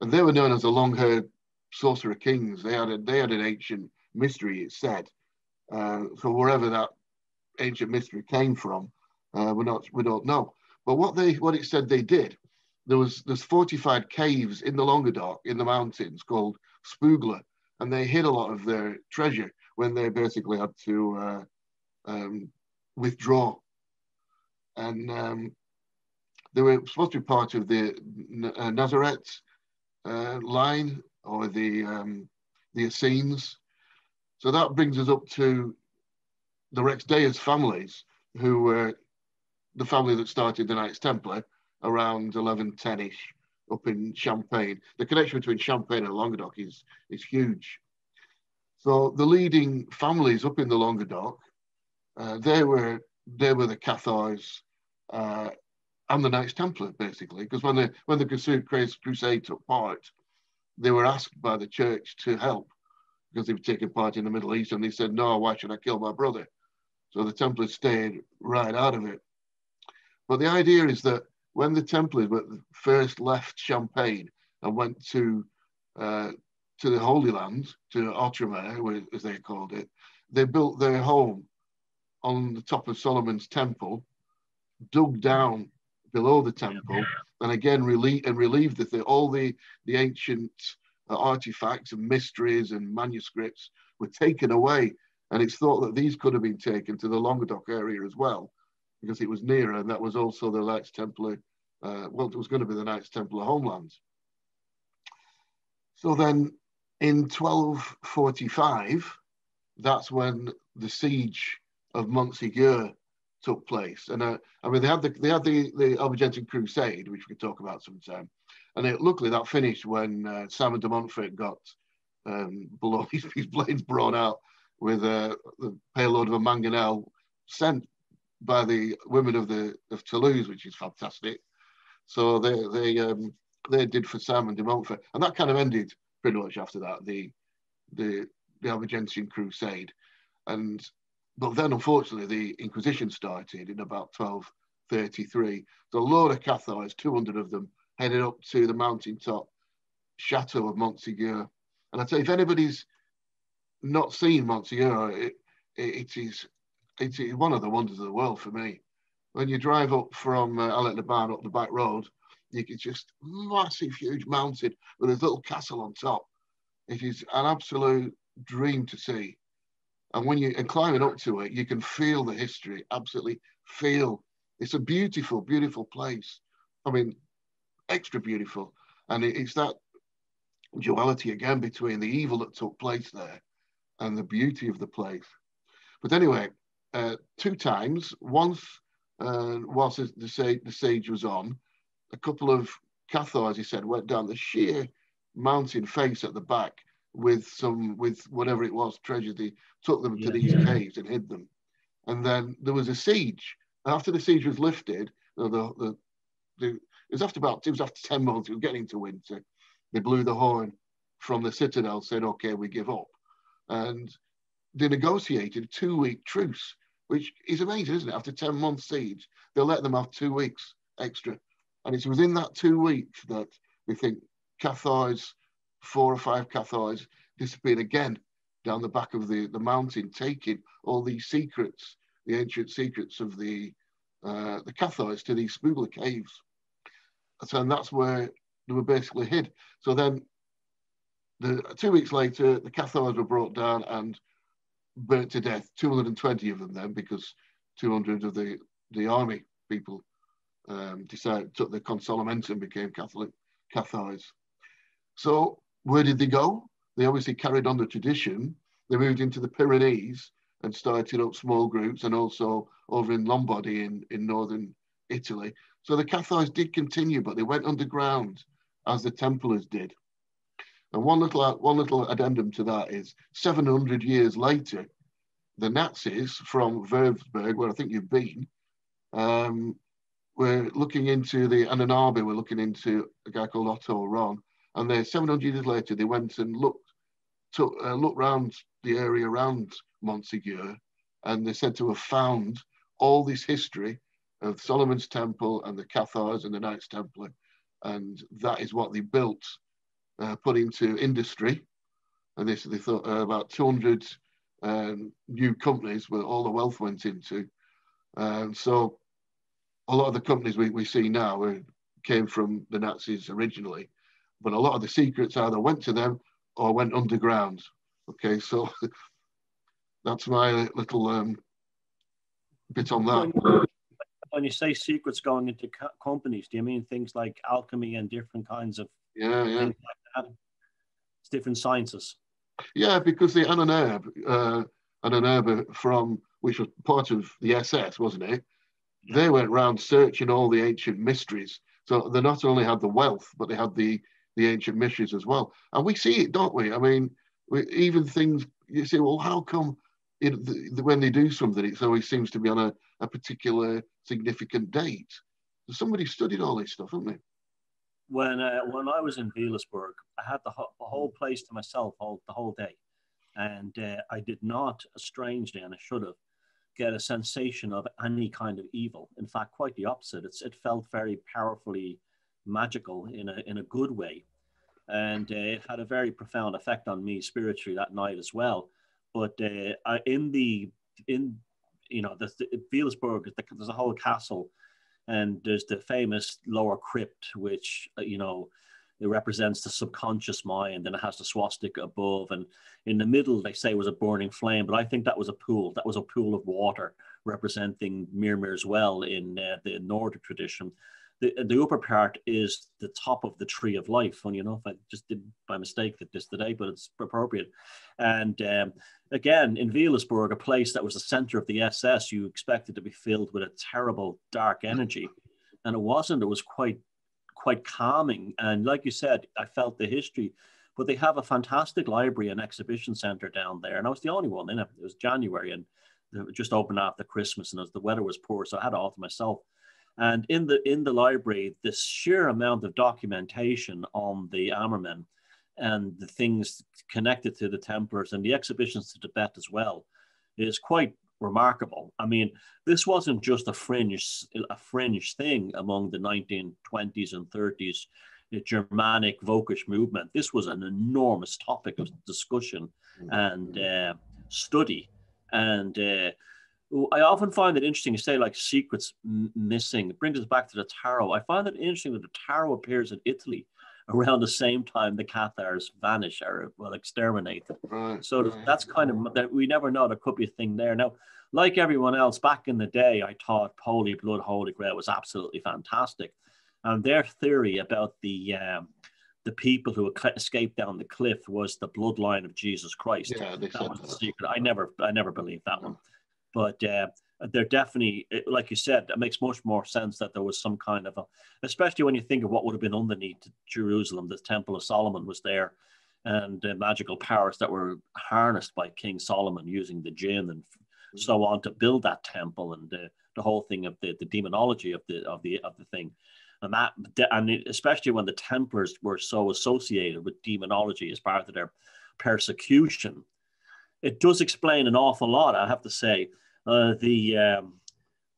and they were known as the long-haired sorcerer kings. They had a, they had an ancient mystery, it said. Uh, so wherever that ancient mystery came from, uh, we're not we don't know. But what they what it said they did there was there's fortified caves in the Languedoc in the mountains called spoulgas, and they hid a lot of their treasure when they basically had to uh, um, withdraw. And um, they were supposed to be part of the uh, Nazareth uh, line or the um, the Essenes. So that brings us up to the Rex Deus families, who were the family that started the Knights Templar, around 1110-ish up in Champagne. The connection between Champagne and Languedoc is, is huge. So the leading families up in the Languedoc, uh, they were they were the Cathars uh, and the Knights Templar, basically, because when the when the Crusade, Crusade took part, they were asked by the church to help because they were taking part in the Middle East, and they said, "No, why should I kill my brother?" So the Templars stayed right out of it. But the idea is that when the Templars first left Champagne and went to uh, to the Holy Land, to Outremer, as they called it, they built their home on the top of Solomon's Temple, dug down below the temple, and again relieve and relieved the all the the ancient uh, artifacts and mysteries and manuscripts were taken away. And it's thought that these could have been taken to the Languedoc area as well because it was nearer, and that was also the Knights Templar. Uh, well, it was going to be the Knights Templar homelands. So then, in 1245, that's when the siege of Montségur took place. And uh, I mean, they had the they had the the Albigensian Crusade, which we could talk about sometime. And it, luckily, that finished when uh, Simon de Montfort got um, below his, his blades brought out with uh, the payload of a mangonel sent by the women of the of Toulouse, which is fantastic. So they they um, they did for Simon de Montfort, and that kind of ended pretty much after that the the the Albigensian Crusade, and but then unfortunately the Inquisition started in about 1233. The a load of Cathars, 200 of them, headed up to the mountaintop chateau of Montségur. And I tell you, if anybody's not seen Montségur, it, it, it is it is one of the wonders of the world for me. When you drive up from uh, Alet-les-Bains up the back road, you can just massive, huge mountain with a little castle on top. It is an absolute dream to see. And when you and climbing up to it, you can feel the history. Absolutely feel. It's a beautiful, beautiful place. I mean, extra beautiful, and it, it's that duality again between the evil that took place there and the beauty of the place. But anyway, uh, two times. Once, uh, whilst the, sage, the siege was on, a couple of Cathars, he said, went down the sheer mountain face at the back with some, with whatever it was, treasure. They took them yeah, to these yeah. caves and hid them. And then there was a siege. and After the siege was lifted, the, the, the, it was after about, it was after 10 months, it was getting to winter. They blew the horn from the citadel, said, okay, we give up. And they negotiated a two week truce, which is amazing, isn't it? After 10 months siege, they'll let them have two weeks extra. And it's within that two weeks that we think Cathars, four or five Cathars, disappeared again down the back of the, the mountain, taking all these secrets, the ancient secrets of the uh, the Cathars to these Smuggler caves. So, and that's where they were basically hid. So then, the, two weeks later, the Cathars were brought down and burnt to death. 220 of them then, because 200 of the, the army people um, decided, took the consolamentum and became Catholic Cathars. So where did they go? They obviously carried on the tradition. They moved into the Pyrenees and started up small groups and also over in Lombardy in, in northern Italy. So the Cathars did continue, but they went underground as the Templars did. And one little, one little addendum to that is 700 years later, the Nazis from Würzburg, where I think you've been, um, were looking into the Ahnenerbe, we're looking into a guy called Otto Rahn. And then 700 years later, they went and looked, took, uh, looked around the area around Montségur, and they said to have found all this history of Solomon's Temple and the Cathars and the Knights Templar. And that is what they built uh, put into industry. And this, they thought uh, about 200 um, new companies where all the wealth went into. and so a lot of the companies we, we see now were, came from the Nazis originally, but a lot of the secrets either went to them or went underground. Okay, so that's my little um, bit on that. When you say secrets going into co- companies, do you mean things like alchemy and different kinds of yeah, yeah. Like it's different sciences. Yeah, because the Ahnenerbe, uh, Ahnenerbe from which was part of the SS, wasn't it? Yeah. They went around searching all the ancient mysteries. So they not only had the wealth, but they had the the ancient mysteries as well. And we see it, don't we? I mean, we, even things you say, well, how come it, the, when they do something, it always seems to be on a, a particular significant date? Somebody studied all this stuff, haven't they? when uh, when I was in Wewelsburg, I had the, ho- the whole place to myself all, the whole day, and uh, I did not, strangely, and I should have, get a sensation of any kind of evil. In fact, quite the opposite. It's, it felt very powerfully magical in a in a good way, and uh, it had a very profound effect on me spiritually that night as well. But uh, in the in you know the, the Wewelsburg, there's a whole castle and there's the famous lower crypt, which uh, you know it represents the subconscious mind, and it has the swastika above, and in the middle they say was a burning flame, but I think that was a pool. That was a pool of water representing Mímir's well in uh, the Nordic tradition. The, the upper part is the top of the tree of life. Funny enough, I just did by mistake that this today, but it's appropriate. And um, again, in Wewelsburg, a place that was the center of the SS, you expected to be filled with a terrible dark energy, and it wasn't. It was quite quite calming. And like you said, I felt the history. But they have a fantastic library and exhibition center down there, and I was the only one in it. It was January, and just opened after Christmas, and as the weather was poor, so I had it all to myself. And in the in the library, the sheer amount of documentation on the Armanen and the things connected to the Templars and the exhibitions to Tibet as well is quite remarkable. I mean, this wasn't just a fringe a fringe thing among the 1920s and 30s the Germanic Völkisch movement. This was an enormous topic of discussion and uh, study. And uh, I often find it interesting to say like secrets m- missing. It brings us back to the tarot. I find it interesting that the tarot appears in Italy around the same time the Cathars vanish or well exterminated. Right, so right. that's kind of that we never know. There could be a thing there. Now, like everyone else, back in the day, I thought Holy Blood, Holy Grail was absolutely fantastic, and their theory about the um, the people who escaped down the cliff was the bloodline of Jesus Christ. Yeah, that was the secret. I never, I never believed that one. But uh, they're definitely, like you said, it makes much more sense that there was some kind of a, especially when you think of what would have been underneath Jerusalem. The Temple of Solomon was there, and the magical powers that were harnessed by King Solomon using the jinn and so on to build that temple and uh, the whole thing of the, the demonology of the of the of the thing and that and especially when the templars were so associated with demonology as part of their persecution it does explain an awful lot i have to say uh, the um,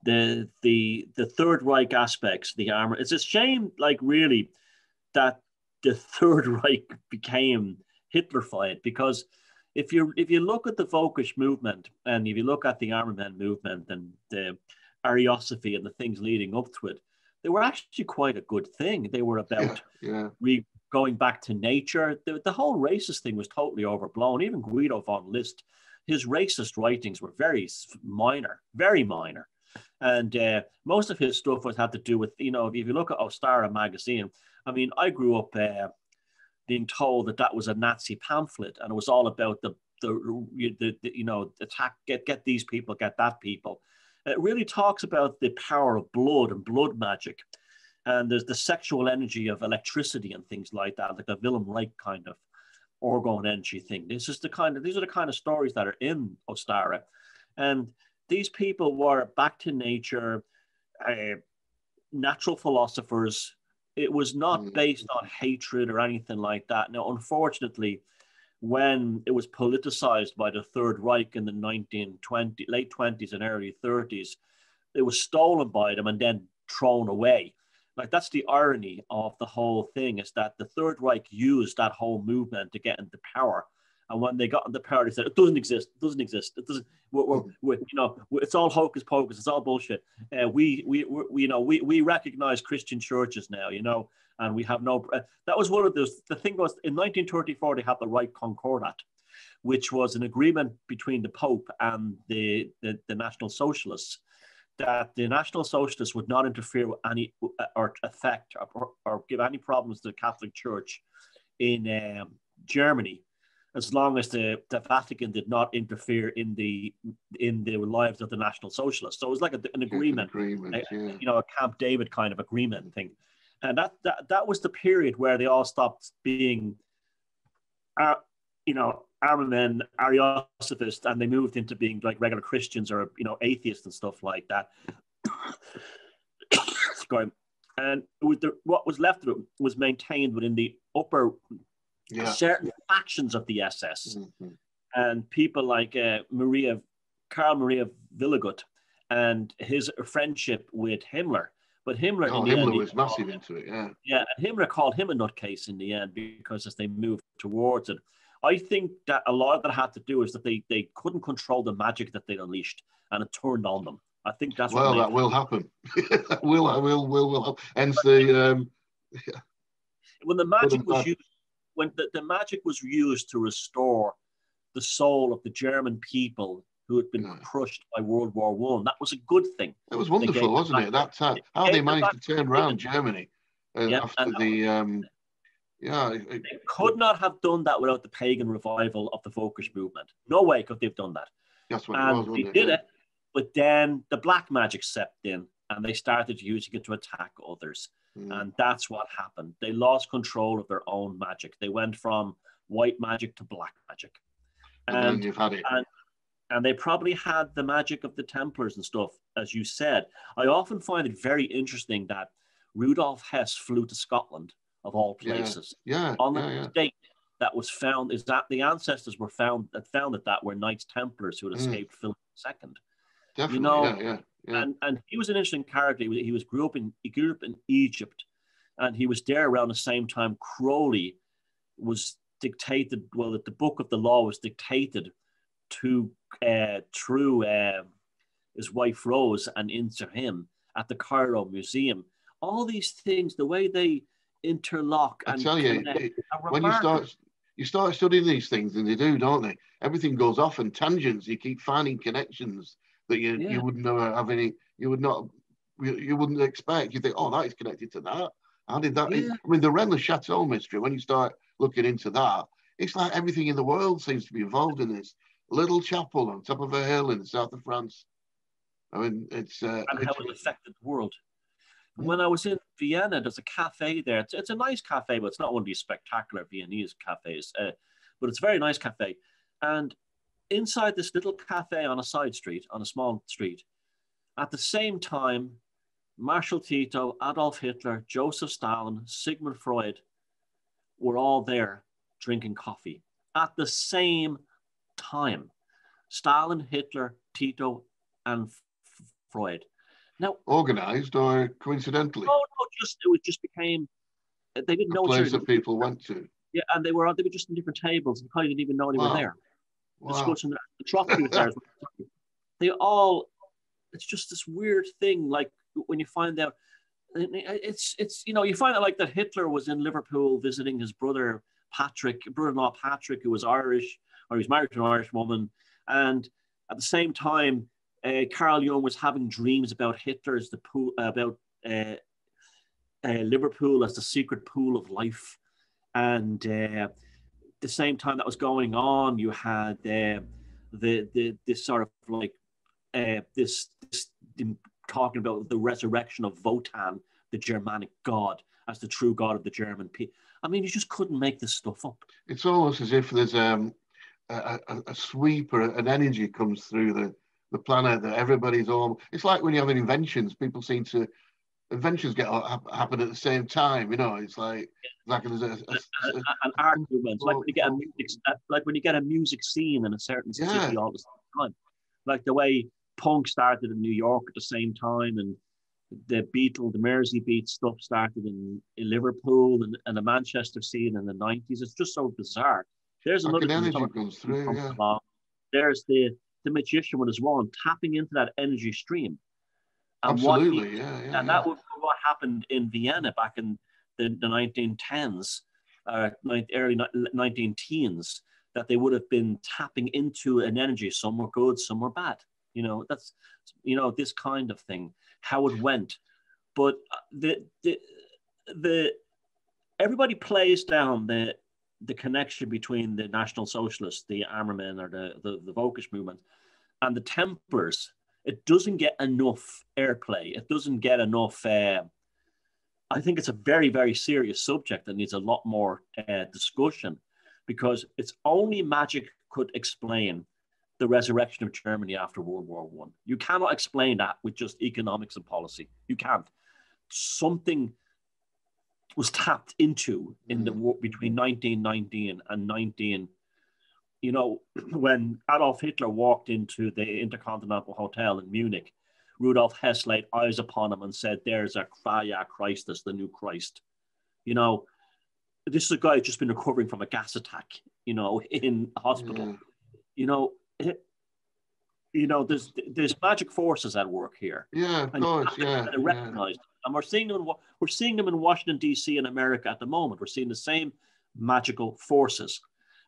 the the the Third Reich aspects, the armor. It's a shame, like really, that the Third Reich became Hitlerfied because if you if you look at the Völkisch movement and if you look at the Armanen movement and the Ariosophy and the things leading up to it, they were actually quite a good thing. They were about yeah, yeah. Re- going back to nature. The, the whole racist thing was totally overblown. Even Guido von List his racist writings were very minor, very minor. And uh, most of his stuff was had to do with, you know, if you look at Ostara magazine, I mean, I grew up uh, being told that that was a Nazi pamphlet and it was all about the, the, the, the you know, attack, get, get these people, get that people. It really talks about the power of blood and blood magic. And there's the sexual energy of electricity and things like that, like a Wilhelm Reich kind of orgone energy thing. This is the kind of these are the kind of stories that are in Ostara, and these people were back to nature, uh, natural philosophers. It was not mm. based on hatred or anything like that. Now, unfortunately, when it was politicized by the Third Reich in the 1920 late 20s and early 30s, it was stolen by them and then thrown away like that's the irony of the whole thing is that the Third Reich used that whole movement to get into power. And when they got into power, they said it doesn't exist. It doesn't exist. It doesn't. We're, we're, we're you know, it's all hocus pocus. It's all bullshit. Uh, we, we, we, you know, we, we recognize Christian churches now. You know, and we have no. Uh, that was one of those. The thing was, in 1934, they had the Reich Concordat, which was an agreement between the Pope and the, the, the National Socialists that the National Socialists would not interfere with any or affect or, or give any problems to the Catholic Church in um, Germany, as long as the, the Vatican did not interfere in the in the lives of the National Socialists. So it was like a, an agreement, agreement a, yeah. you know, a Camp David kind of agreement thing, and that that, that was the period where they all stopped being, uh, you know, Armanen, Ariosophists, and they moved into being like regular Christians or you know atheists and stuff like that. and the, what was left of it was maintained within the upper yeah. certain factions of the SS, mm-hmm. and people like uh, Maria, Karl Maria Wiligut, and his friendship with Himmler. But Himmler, oh, Himmler end, was massive into it, yeah. Yeah, and Himmler called him a nutcase in the end because as they moved towards it, I think that a lot of that had to do is that they, they couldn't control the magic that they unleashed and it turned on them. I think that's well, that will happen. will, will, will, will. Hence the um, yeah. when the magic was used, when the, the magic was used to restore the soul of the German people who had been crushed by World War One. That was a good thing. It was wonderful, wasn't it? That time, how gave they managed to turn around Germany uh, Yeah, after the um, yeah, it- They could not have done that without the pagan revival of the Völkisch movement. No way could they have done that. that's what it and was, they it? did it, but then the black magic stepped in and they started using it to attack others. Mm. And that's what happened. They lost control of their own magic. They went from white magic to black magic. And And you've had it. and- and they probably had the magic of the Templars and stuff, as you said. I often find it very interesting that Rudolf Hess flew to Scotland, of all places, yeah, on the yeah, yeah. date that was found is that the ancestors were found that found that that were Knights Templars who had Mm. escaped Philip II. Definitely, know, yeah, yeah, yeah. And and he was an interesting character. He was, he was grew up in he grew up in Egypt, and he was there around the same time Crowley was dictated. Well, that the book of the law was dictated to uh, through uh, his wife Rose and into him at the Cairo Museum. All these things, the way they interlock I and tell you, it- when you start you start studying these things, and they do, don't they? Everything goes off in tangents. You keep finding connections that you Yeah. you would never have any. You would not. You, you wouldn't expect. You think, oh, that is connected to that. How did that? Yeah. I mean, the Rennes Chateau mystery. When you start looking into that, it's like everything in the world seems to be involved in this little chapel on top of a hill in the south of France. I mean, it's uh, and how it affected the world. Yeah. When I was in Vienna, there's a cafe there. It's, it's a nice cafe, but it's not one of these spectacular Viennese cafes. Uh, but it's a very nice cafe. And inside this little cafe on a side street, on a small street, at the same time, Marshal Tito, Adolf Hitler, Joseph Stalin, Sigmund Freud were all there drinking coffee at the same time. Stalin, Hitler, Tito, and Freud. Now, organized or coincidentally no, no, just it was just became. They didn't a know place that people went to. Yeah, and they were on they were just in different tables. You probably didn't even know they Wow. were there. Wow. Discussing the, the was there. They all. It's just this weird thing. Like when you find out, it's it's you know you find out like that Hitler was in Liverpool visiting his brother Patrick, brother-in-law Patrick, who was Irish or he was married to an Irish woman, and at the same time, uh, Carl Jung was having dreams about Hitler's the pool about uh, uh, Liverpool as the secret pool of life, and uh, the same time that was going on, you had uh, the the this sort of like uh, this, this talking about the resurrection of Wotan, the Germanic god, as the true god of the German people. I mean, you just couldn't make this stuff up. it's almost as if there's um, a, a, a sweep or an energy comes through the, the planet that everybody's all. It's like when you have inventions, people seem to inventions get uh, happen at the same time. You know, it's like like there's a, a- a- A- An argument, like when you get a music, like when you get a music scene in a certain city Yeah. all the time, like the way punk started in New York at the same time, and the Beatle, the Mersey Beat stuff started in, in Liverpool and, and the Manchester scene in the nineties. It's just so bizarre. There's another an energy comes through. comes Yeah. There's the the magician with his wand tapping into that energy stream. And what he- absolutely. Yeah, yeah. and that was what happened in Vienna back in the, the 1910s, uh, early 19 teens, that they would have been tapping into an energy. Some were good, some were bad. You know, that's, you know, this kind of thing, how it went. But uh, the, the, the, everybody plays down the, the connection between the National Socialists, the Armanen or the, the, the Völkisch movement, and the Templars it doesn't get enough airplay. It doesn't get enough. Uh, I think it's a very, very serious subject that needs a lot more uh, discussion because it's only magic could explain the resurrection of Germany after World War One. You cannot explain that with just economics and policy. You can't. Something was tapped into in the mm-hmm. war between 1919 and 19 you know, when Adolf Hitler walked into the Intercontinental Hotel in Munich, Rudolf Hess laid eyes upon him and said, There's a Kraya Christus, the new Christ. You know, this is a guy who's just been recovering from a gas attack, you know, in hospital. Yeah. You know, it, you know, there's there's magic forces at work here. Yeah, of And course. Yeah, yeah. recognize them. And we're seeing them in we're seeing them in Washington D.C. and America at the moment. We're seeing the same magical forces.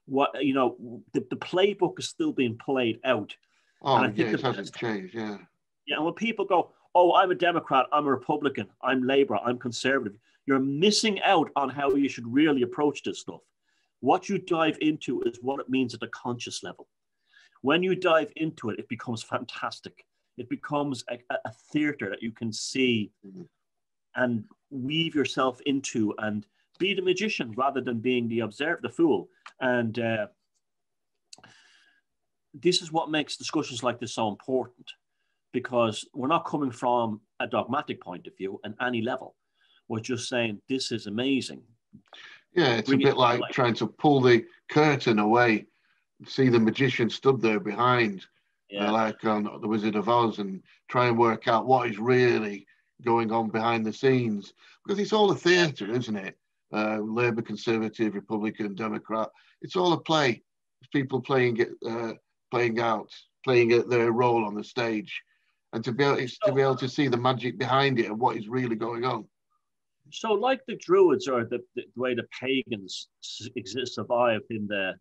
What you know, the, the playbook is still being played out. Oh, yeah, it hasn't changed, yeah. Yeah, and when people go, oh, I'm a Democrat, I'm a Republican, I'm Labour, I'm Conservative, you're missing out on how you should really approach this stuff. What you dive into is what it means at a conscious level. When you dive into it, it becomes fantastic. It becomes a, a theater that you can see mm-hmm. And weave yourself into and be the magician rather than being the observer, the fool. And uh, this is what makes discussions like this so important because we're not coming from a dogmatic point of view at any level. We're just saying this is amazing. Yeah, it's Bring a bit it like trying to pull the curtain away, see the magician stood there behind, yeah. uh, like on The Wizard of Oz, and try and work out what is really going on behind the scenes. Because it's all a theatre, isn't it? Uh, Labour, Conservative, Republican, Democrat. It's all a play. It's people playing it, uh, playing out, playing their role on the stage, and to be able to be able to see the magic behind it and what is really going on. So, like the Druids or the, the, way the pagans exist survived in the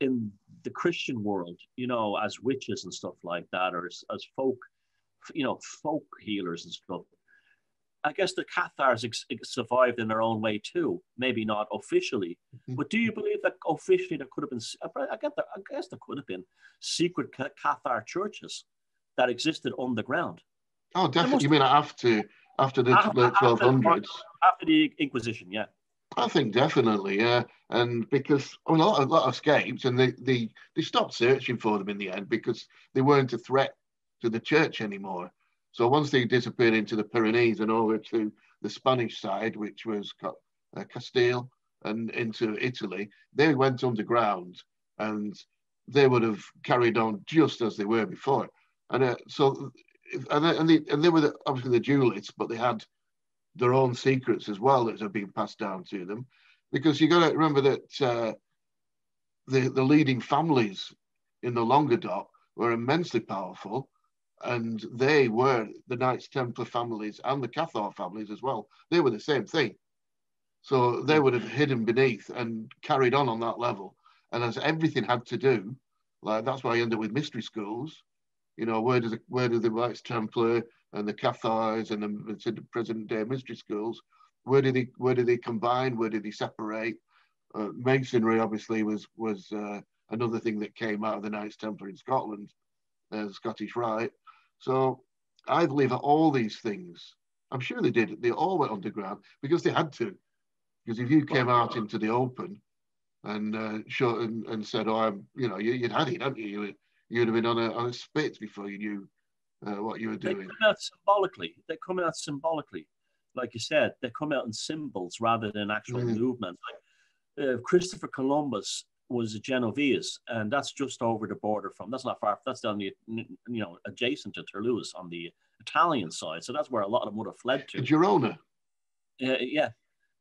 in the Christian world, you know, as witches and stuff like that, or as, as folk, you know, folk healers and stuff. I guess the Cathars ex- survived in their own way too. Maybe not officially, mm-hmm. but do you believe that officially there could have been? I guess there, I guess there could have been secret Cathar churches that existed on the ground. Oh, definitely. You mean after after the after, twelve hundreds? After the Inquisition, yeah. I think definitely, yeah, and because I mean, a lot, a lot escaped, and they, they they stopped searching for them in the end because they weren't a threat to the church anymore. So once they disappeared into the Pyrenees and over to the Spanish side, which was uh, Castile and into Italy, they went underground and they would have carried on just as they were before. And uh, so, and, and, they, and they were the, obviously the duelists, but they had their own secrets as well that have been passed down to them. Because you got to remember that uh, the, the leading families in the Languedoc were immensely powerful and they were the Knights Templar families and the Cathar families as well. They were the same thing. So they would have hidden beneath and carried on on that level. And as everything had to do, like that's why I end up with mystery schools. You know, where does the, where do the Knights Templar and the Cathars and the, the present day mystery schools, where do they where do they combine? Where do they separate? Uh, masonry obviously was was uh, another thing that came out of the Knights Templar in Scotland, uh, Scottish Rite. So I believe that all these things, I'm sure they did, they all went underground because they had to. Because if you came out into the open and uh, showed and, and, said, "Oh, I'm," you know, you, would had it, hadn't you? you would have been on a, on a spit before you knew uh, what you were doing. They come out symbolically. They come out symbolically, like you said. They come out in symbols rather than actual mm. movements. Like uh, Christopher Columbus was a Genovese, and that's just over the border from. That's not far. That's down the you know adjacent to Toulouse on the Italian side. So that's where a lot of them would have fled to. Girona. Uh, yeah,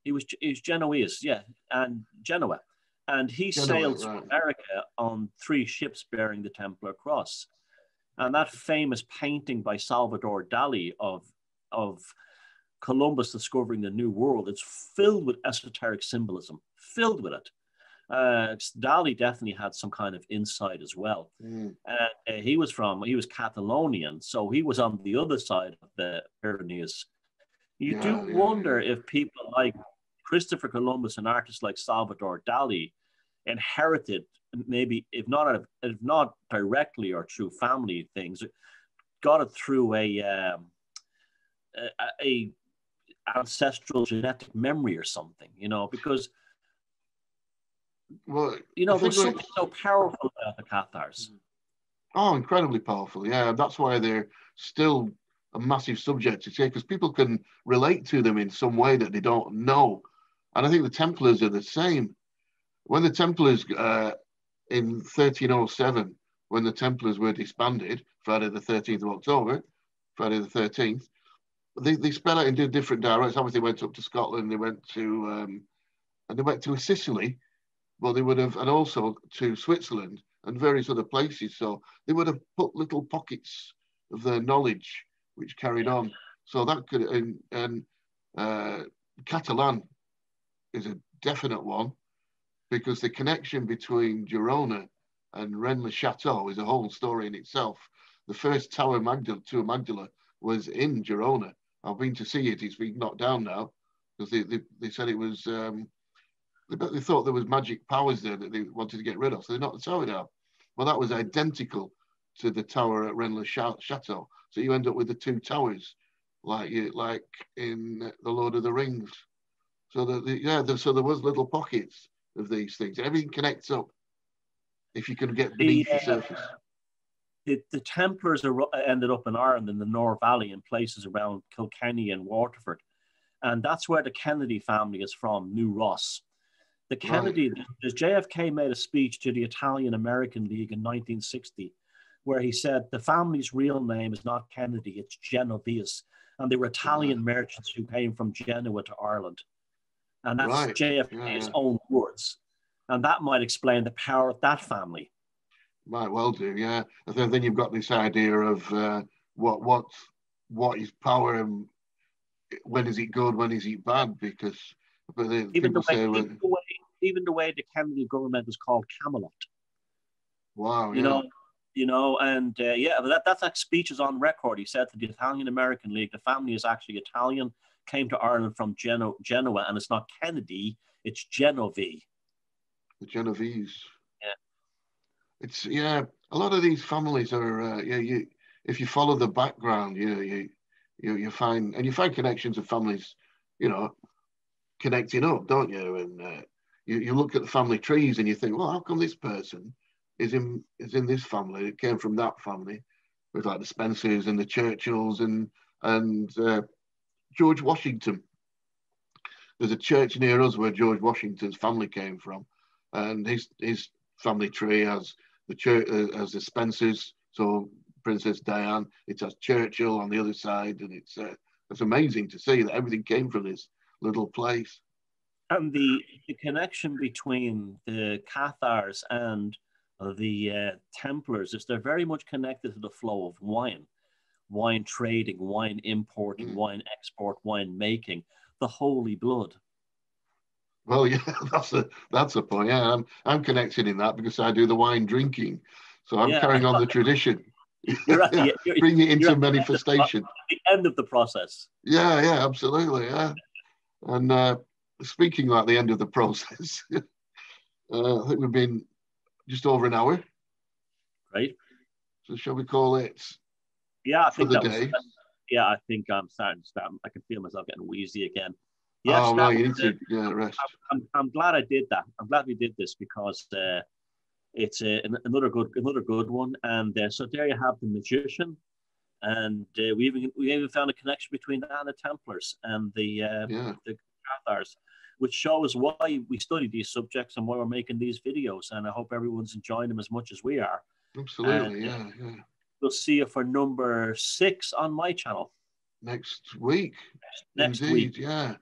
he was he was Genoese. Yeah, and Genoa, and he Genoa, sailed right. to America on three ships bearing the Templar cross, and that famous painting by Salvador Dali of of Columbus discovering the New World. It's filled with esoteric symbolism, filled with it uh, Dali definitely had some kind of insight as well. Mm. Uh, he was from, he was Catalonian, so he was on the other side of the Pyrenees. You yeah, do yeah, wonder yeah. if people like Christopher Columbus and artists like Salvador Dali inherited, maybe if not if not directly or through family things, got it through a um, a, a ancestral genetic memory or something, you know, because well, you know, there's something so powerful about the Cathars. Oh, incredibly powerful. Yeah, that's why they're still a massive subject to say because people can relate to them in some way that they don't know. And I think the Templars are the same. When the Templars uh, in 1307, when the Templars were disbanded, Friday the 13th of October, Friday the 13th, they, they spread out into different directions. Obviously, they went up to Scotland, they went to, um, and they went to Sicily, well, they would have, and also to Switzerland and various other places. So they would have put little pockets of their knowledge, which carried on. So that could, and, and uh, Catalan is a definite one because the connection between Girona and Rennes Chateau is a whole story in itself. The first tower Magdala, to Magdala was in Girona. I've been to see it. It's been knocked down now because they, they, they said it was, um, they, they thought there was magic powers there that they wanted to get rid of. So they knocked the tower down. Well, that was identical to the tower at Rennes Chateau. So you end up with the two towers, like you, like in the Lord of the Rings. So that the, yeah, the, so there was little pockets of these things. Everything connects up if you can get beneath the, uh, the surface. The, the Templars are, ended up in Ireland in the Nore Valley in places around Kilkenny and Waterford. And that's where the Kennedy family is from, New Ross. The Kennedy, right. JFK made a speech to the Italian American League in 1960 where he said the family's real name is not Kennedy, it's Genovese. And they were Italian merchants who came from Genoa to Ireland. And that's right. JFK's yeah, own words. And that might explain the power of that family. Might well do, yeah. And then you've got this idea of uh, what what what is power and when is it good, when is it bad? Because but even, the way, even, the way, even the way the Kennedy government was called Camelot. Wow, you yeah. know, you know, and uh, yeah, that that's that speech is on record. He said to the Italian American League, the family is actually Italian, came to Ireland from Geno- Genoa, and it's not Kennedy, it's Genovese. The Genovese. Yeah. It's yeah. A lot of these families are uh, yeah. You if you follow the background, you you you you find and you find connections of families, you know, connecting up, don't you? And uh, you you look at the family trees and you think, well, how come this person is in is in this family. It came from that family, with like the Spencers and the Churchills and and uh, George Washington. There's a church near us where George Washington's family came from, and his his family tree has the church uh, has the Spencers. So Princess Diane, it has Churchill on the other side, and it's uh, it's amazing to see that everything came from this little place. And the, the connection between the Cathars and the uh, Templars is they're very much connected to the flow of wine, wine trading, wine importing, mm. wine export, wine making, the holy blood. Well, yeah, that's a that's a point. Yeah, I'm I'm connected in that because I do the wine drinking, so I'm yeah, carrying on the tradition. The, you're, Bring it into manifestation. At the, end of the process. Yeah, yeah, absolutely. Yeah, and uh, speaking like the end of the process, uh, I think we've been just over an hour. Right. So shall we call it? Yeah, I think that was. Yeah, I think I'm starting to start. I can feel myself getting wheezy again. Yes, oh, no, you need to yeah, rest. I'm, I'm, I'm, glad I did that. I'm glad we did this because uh, it's uh, another good another good one. And uh, so there you have the magician, and uh, we even we even found a connection between that and the Templars and the uh, yeah. the Cathars which shows why we study these subjects and why we're making these videos. And I hope everyone's enjoying them as much as we are. Absolutely, yeah, yeah. We'll see you for number six on my channel next week. Next Indeed, week, yeah.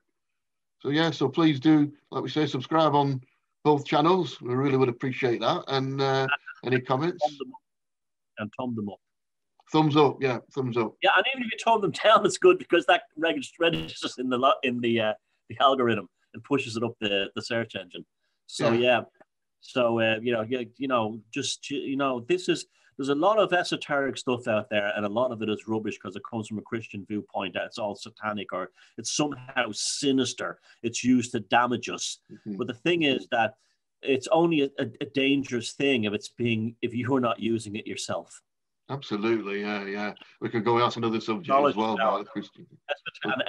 So yeah, so please do, like we say, subscribe on both channels. We really would appreciate that. And uh, any comments? And thumb them up. Thumbs up, yeah, thumbs up. Yeah, and even if you tone them down, it's good because that registers in the lot in the uh, the algorithm and pushes it up the, the search engine. So yeah, yeah. so uh, you know, you, you know, just you know, this is there's a lot of esoteric stuff out there, and a lot of it is rubbish because it comes from a Christian viewpoint. That it's all satanic or it's somehow sinister. It's used to damage us. Mm-hmm. But the thing is that it's only a, a, dangerous thing if it's being if you're not using it yourself. Absolutely, yeah, yeah. We could go out another subject knowledge as well about Christian.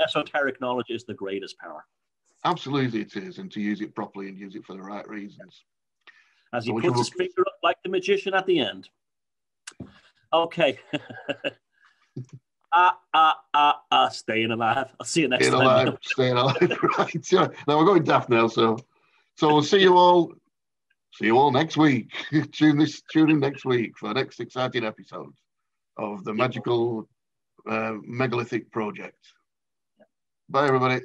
esoteric knowledge is the greatest power. Absolutely, it is, and to use it properly and use it for the right reasons. As he so puts his finger up like the magician at the end. Okay. ah, ah, ah, ah, staying alive. I'll see you next staying time. Alive, staying alive, right. Yeah. Now we're going daft now, so so we'll see you all. See you all next week. tune this tune in next week for the next exciting episode of the magical uh, megalithic project. Bye everybody.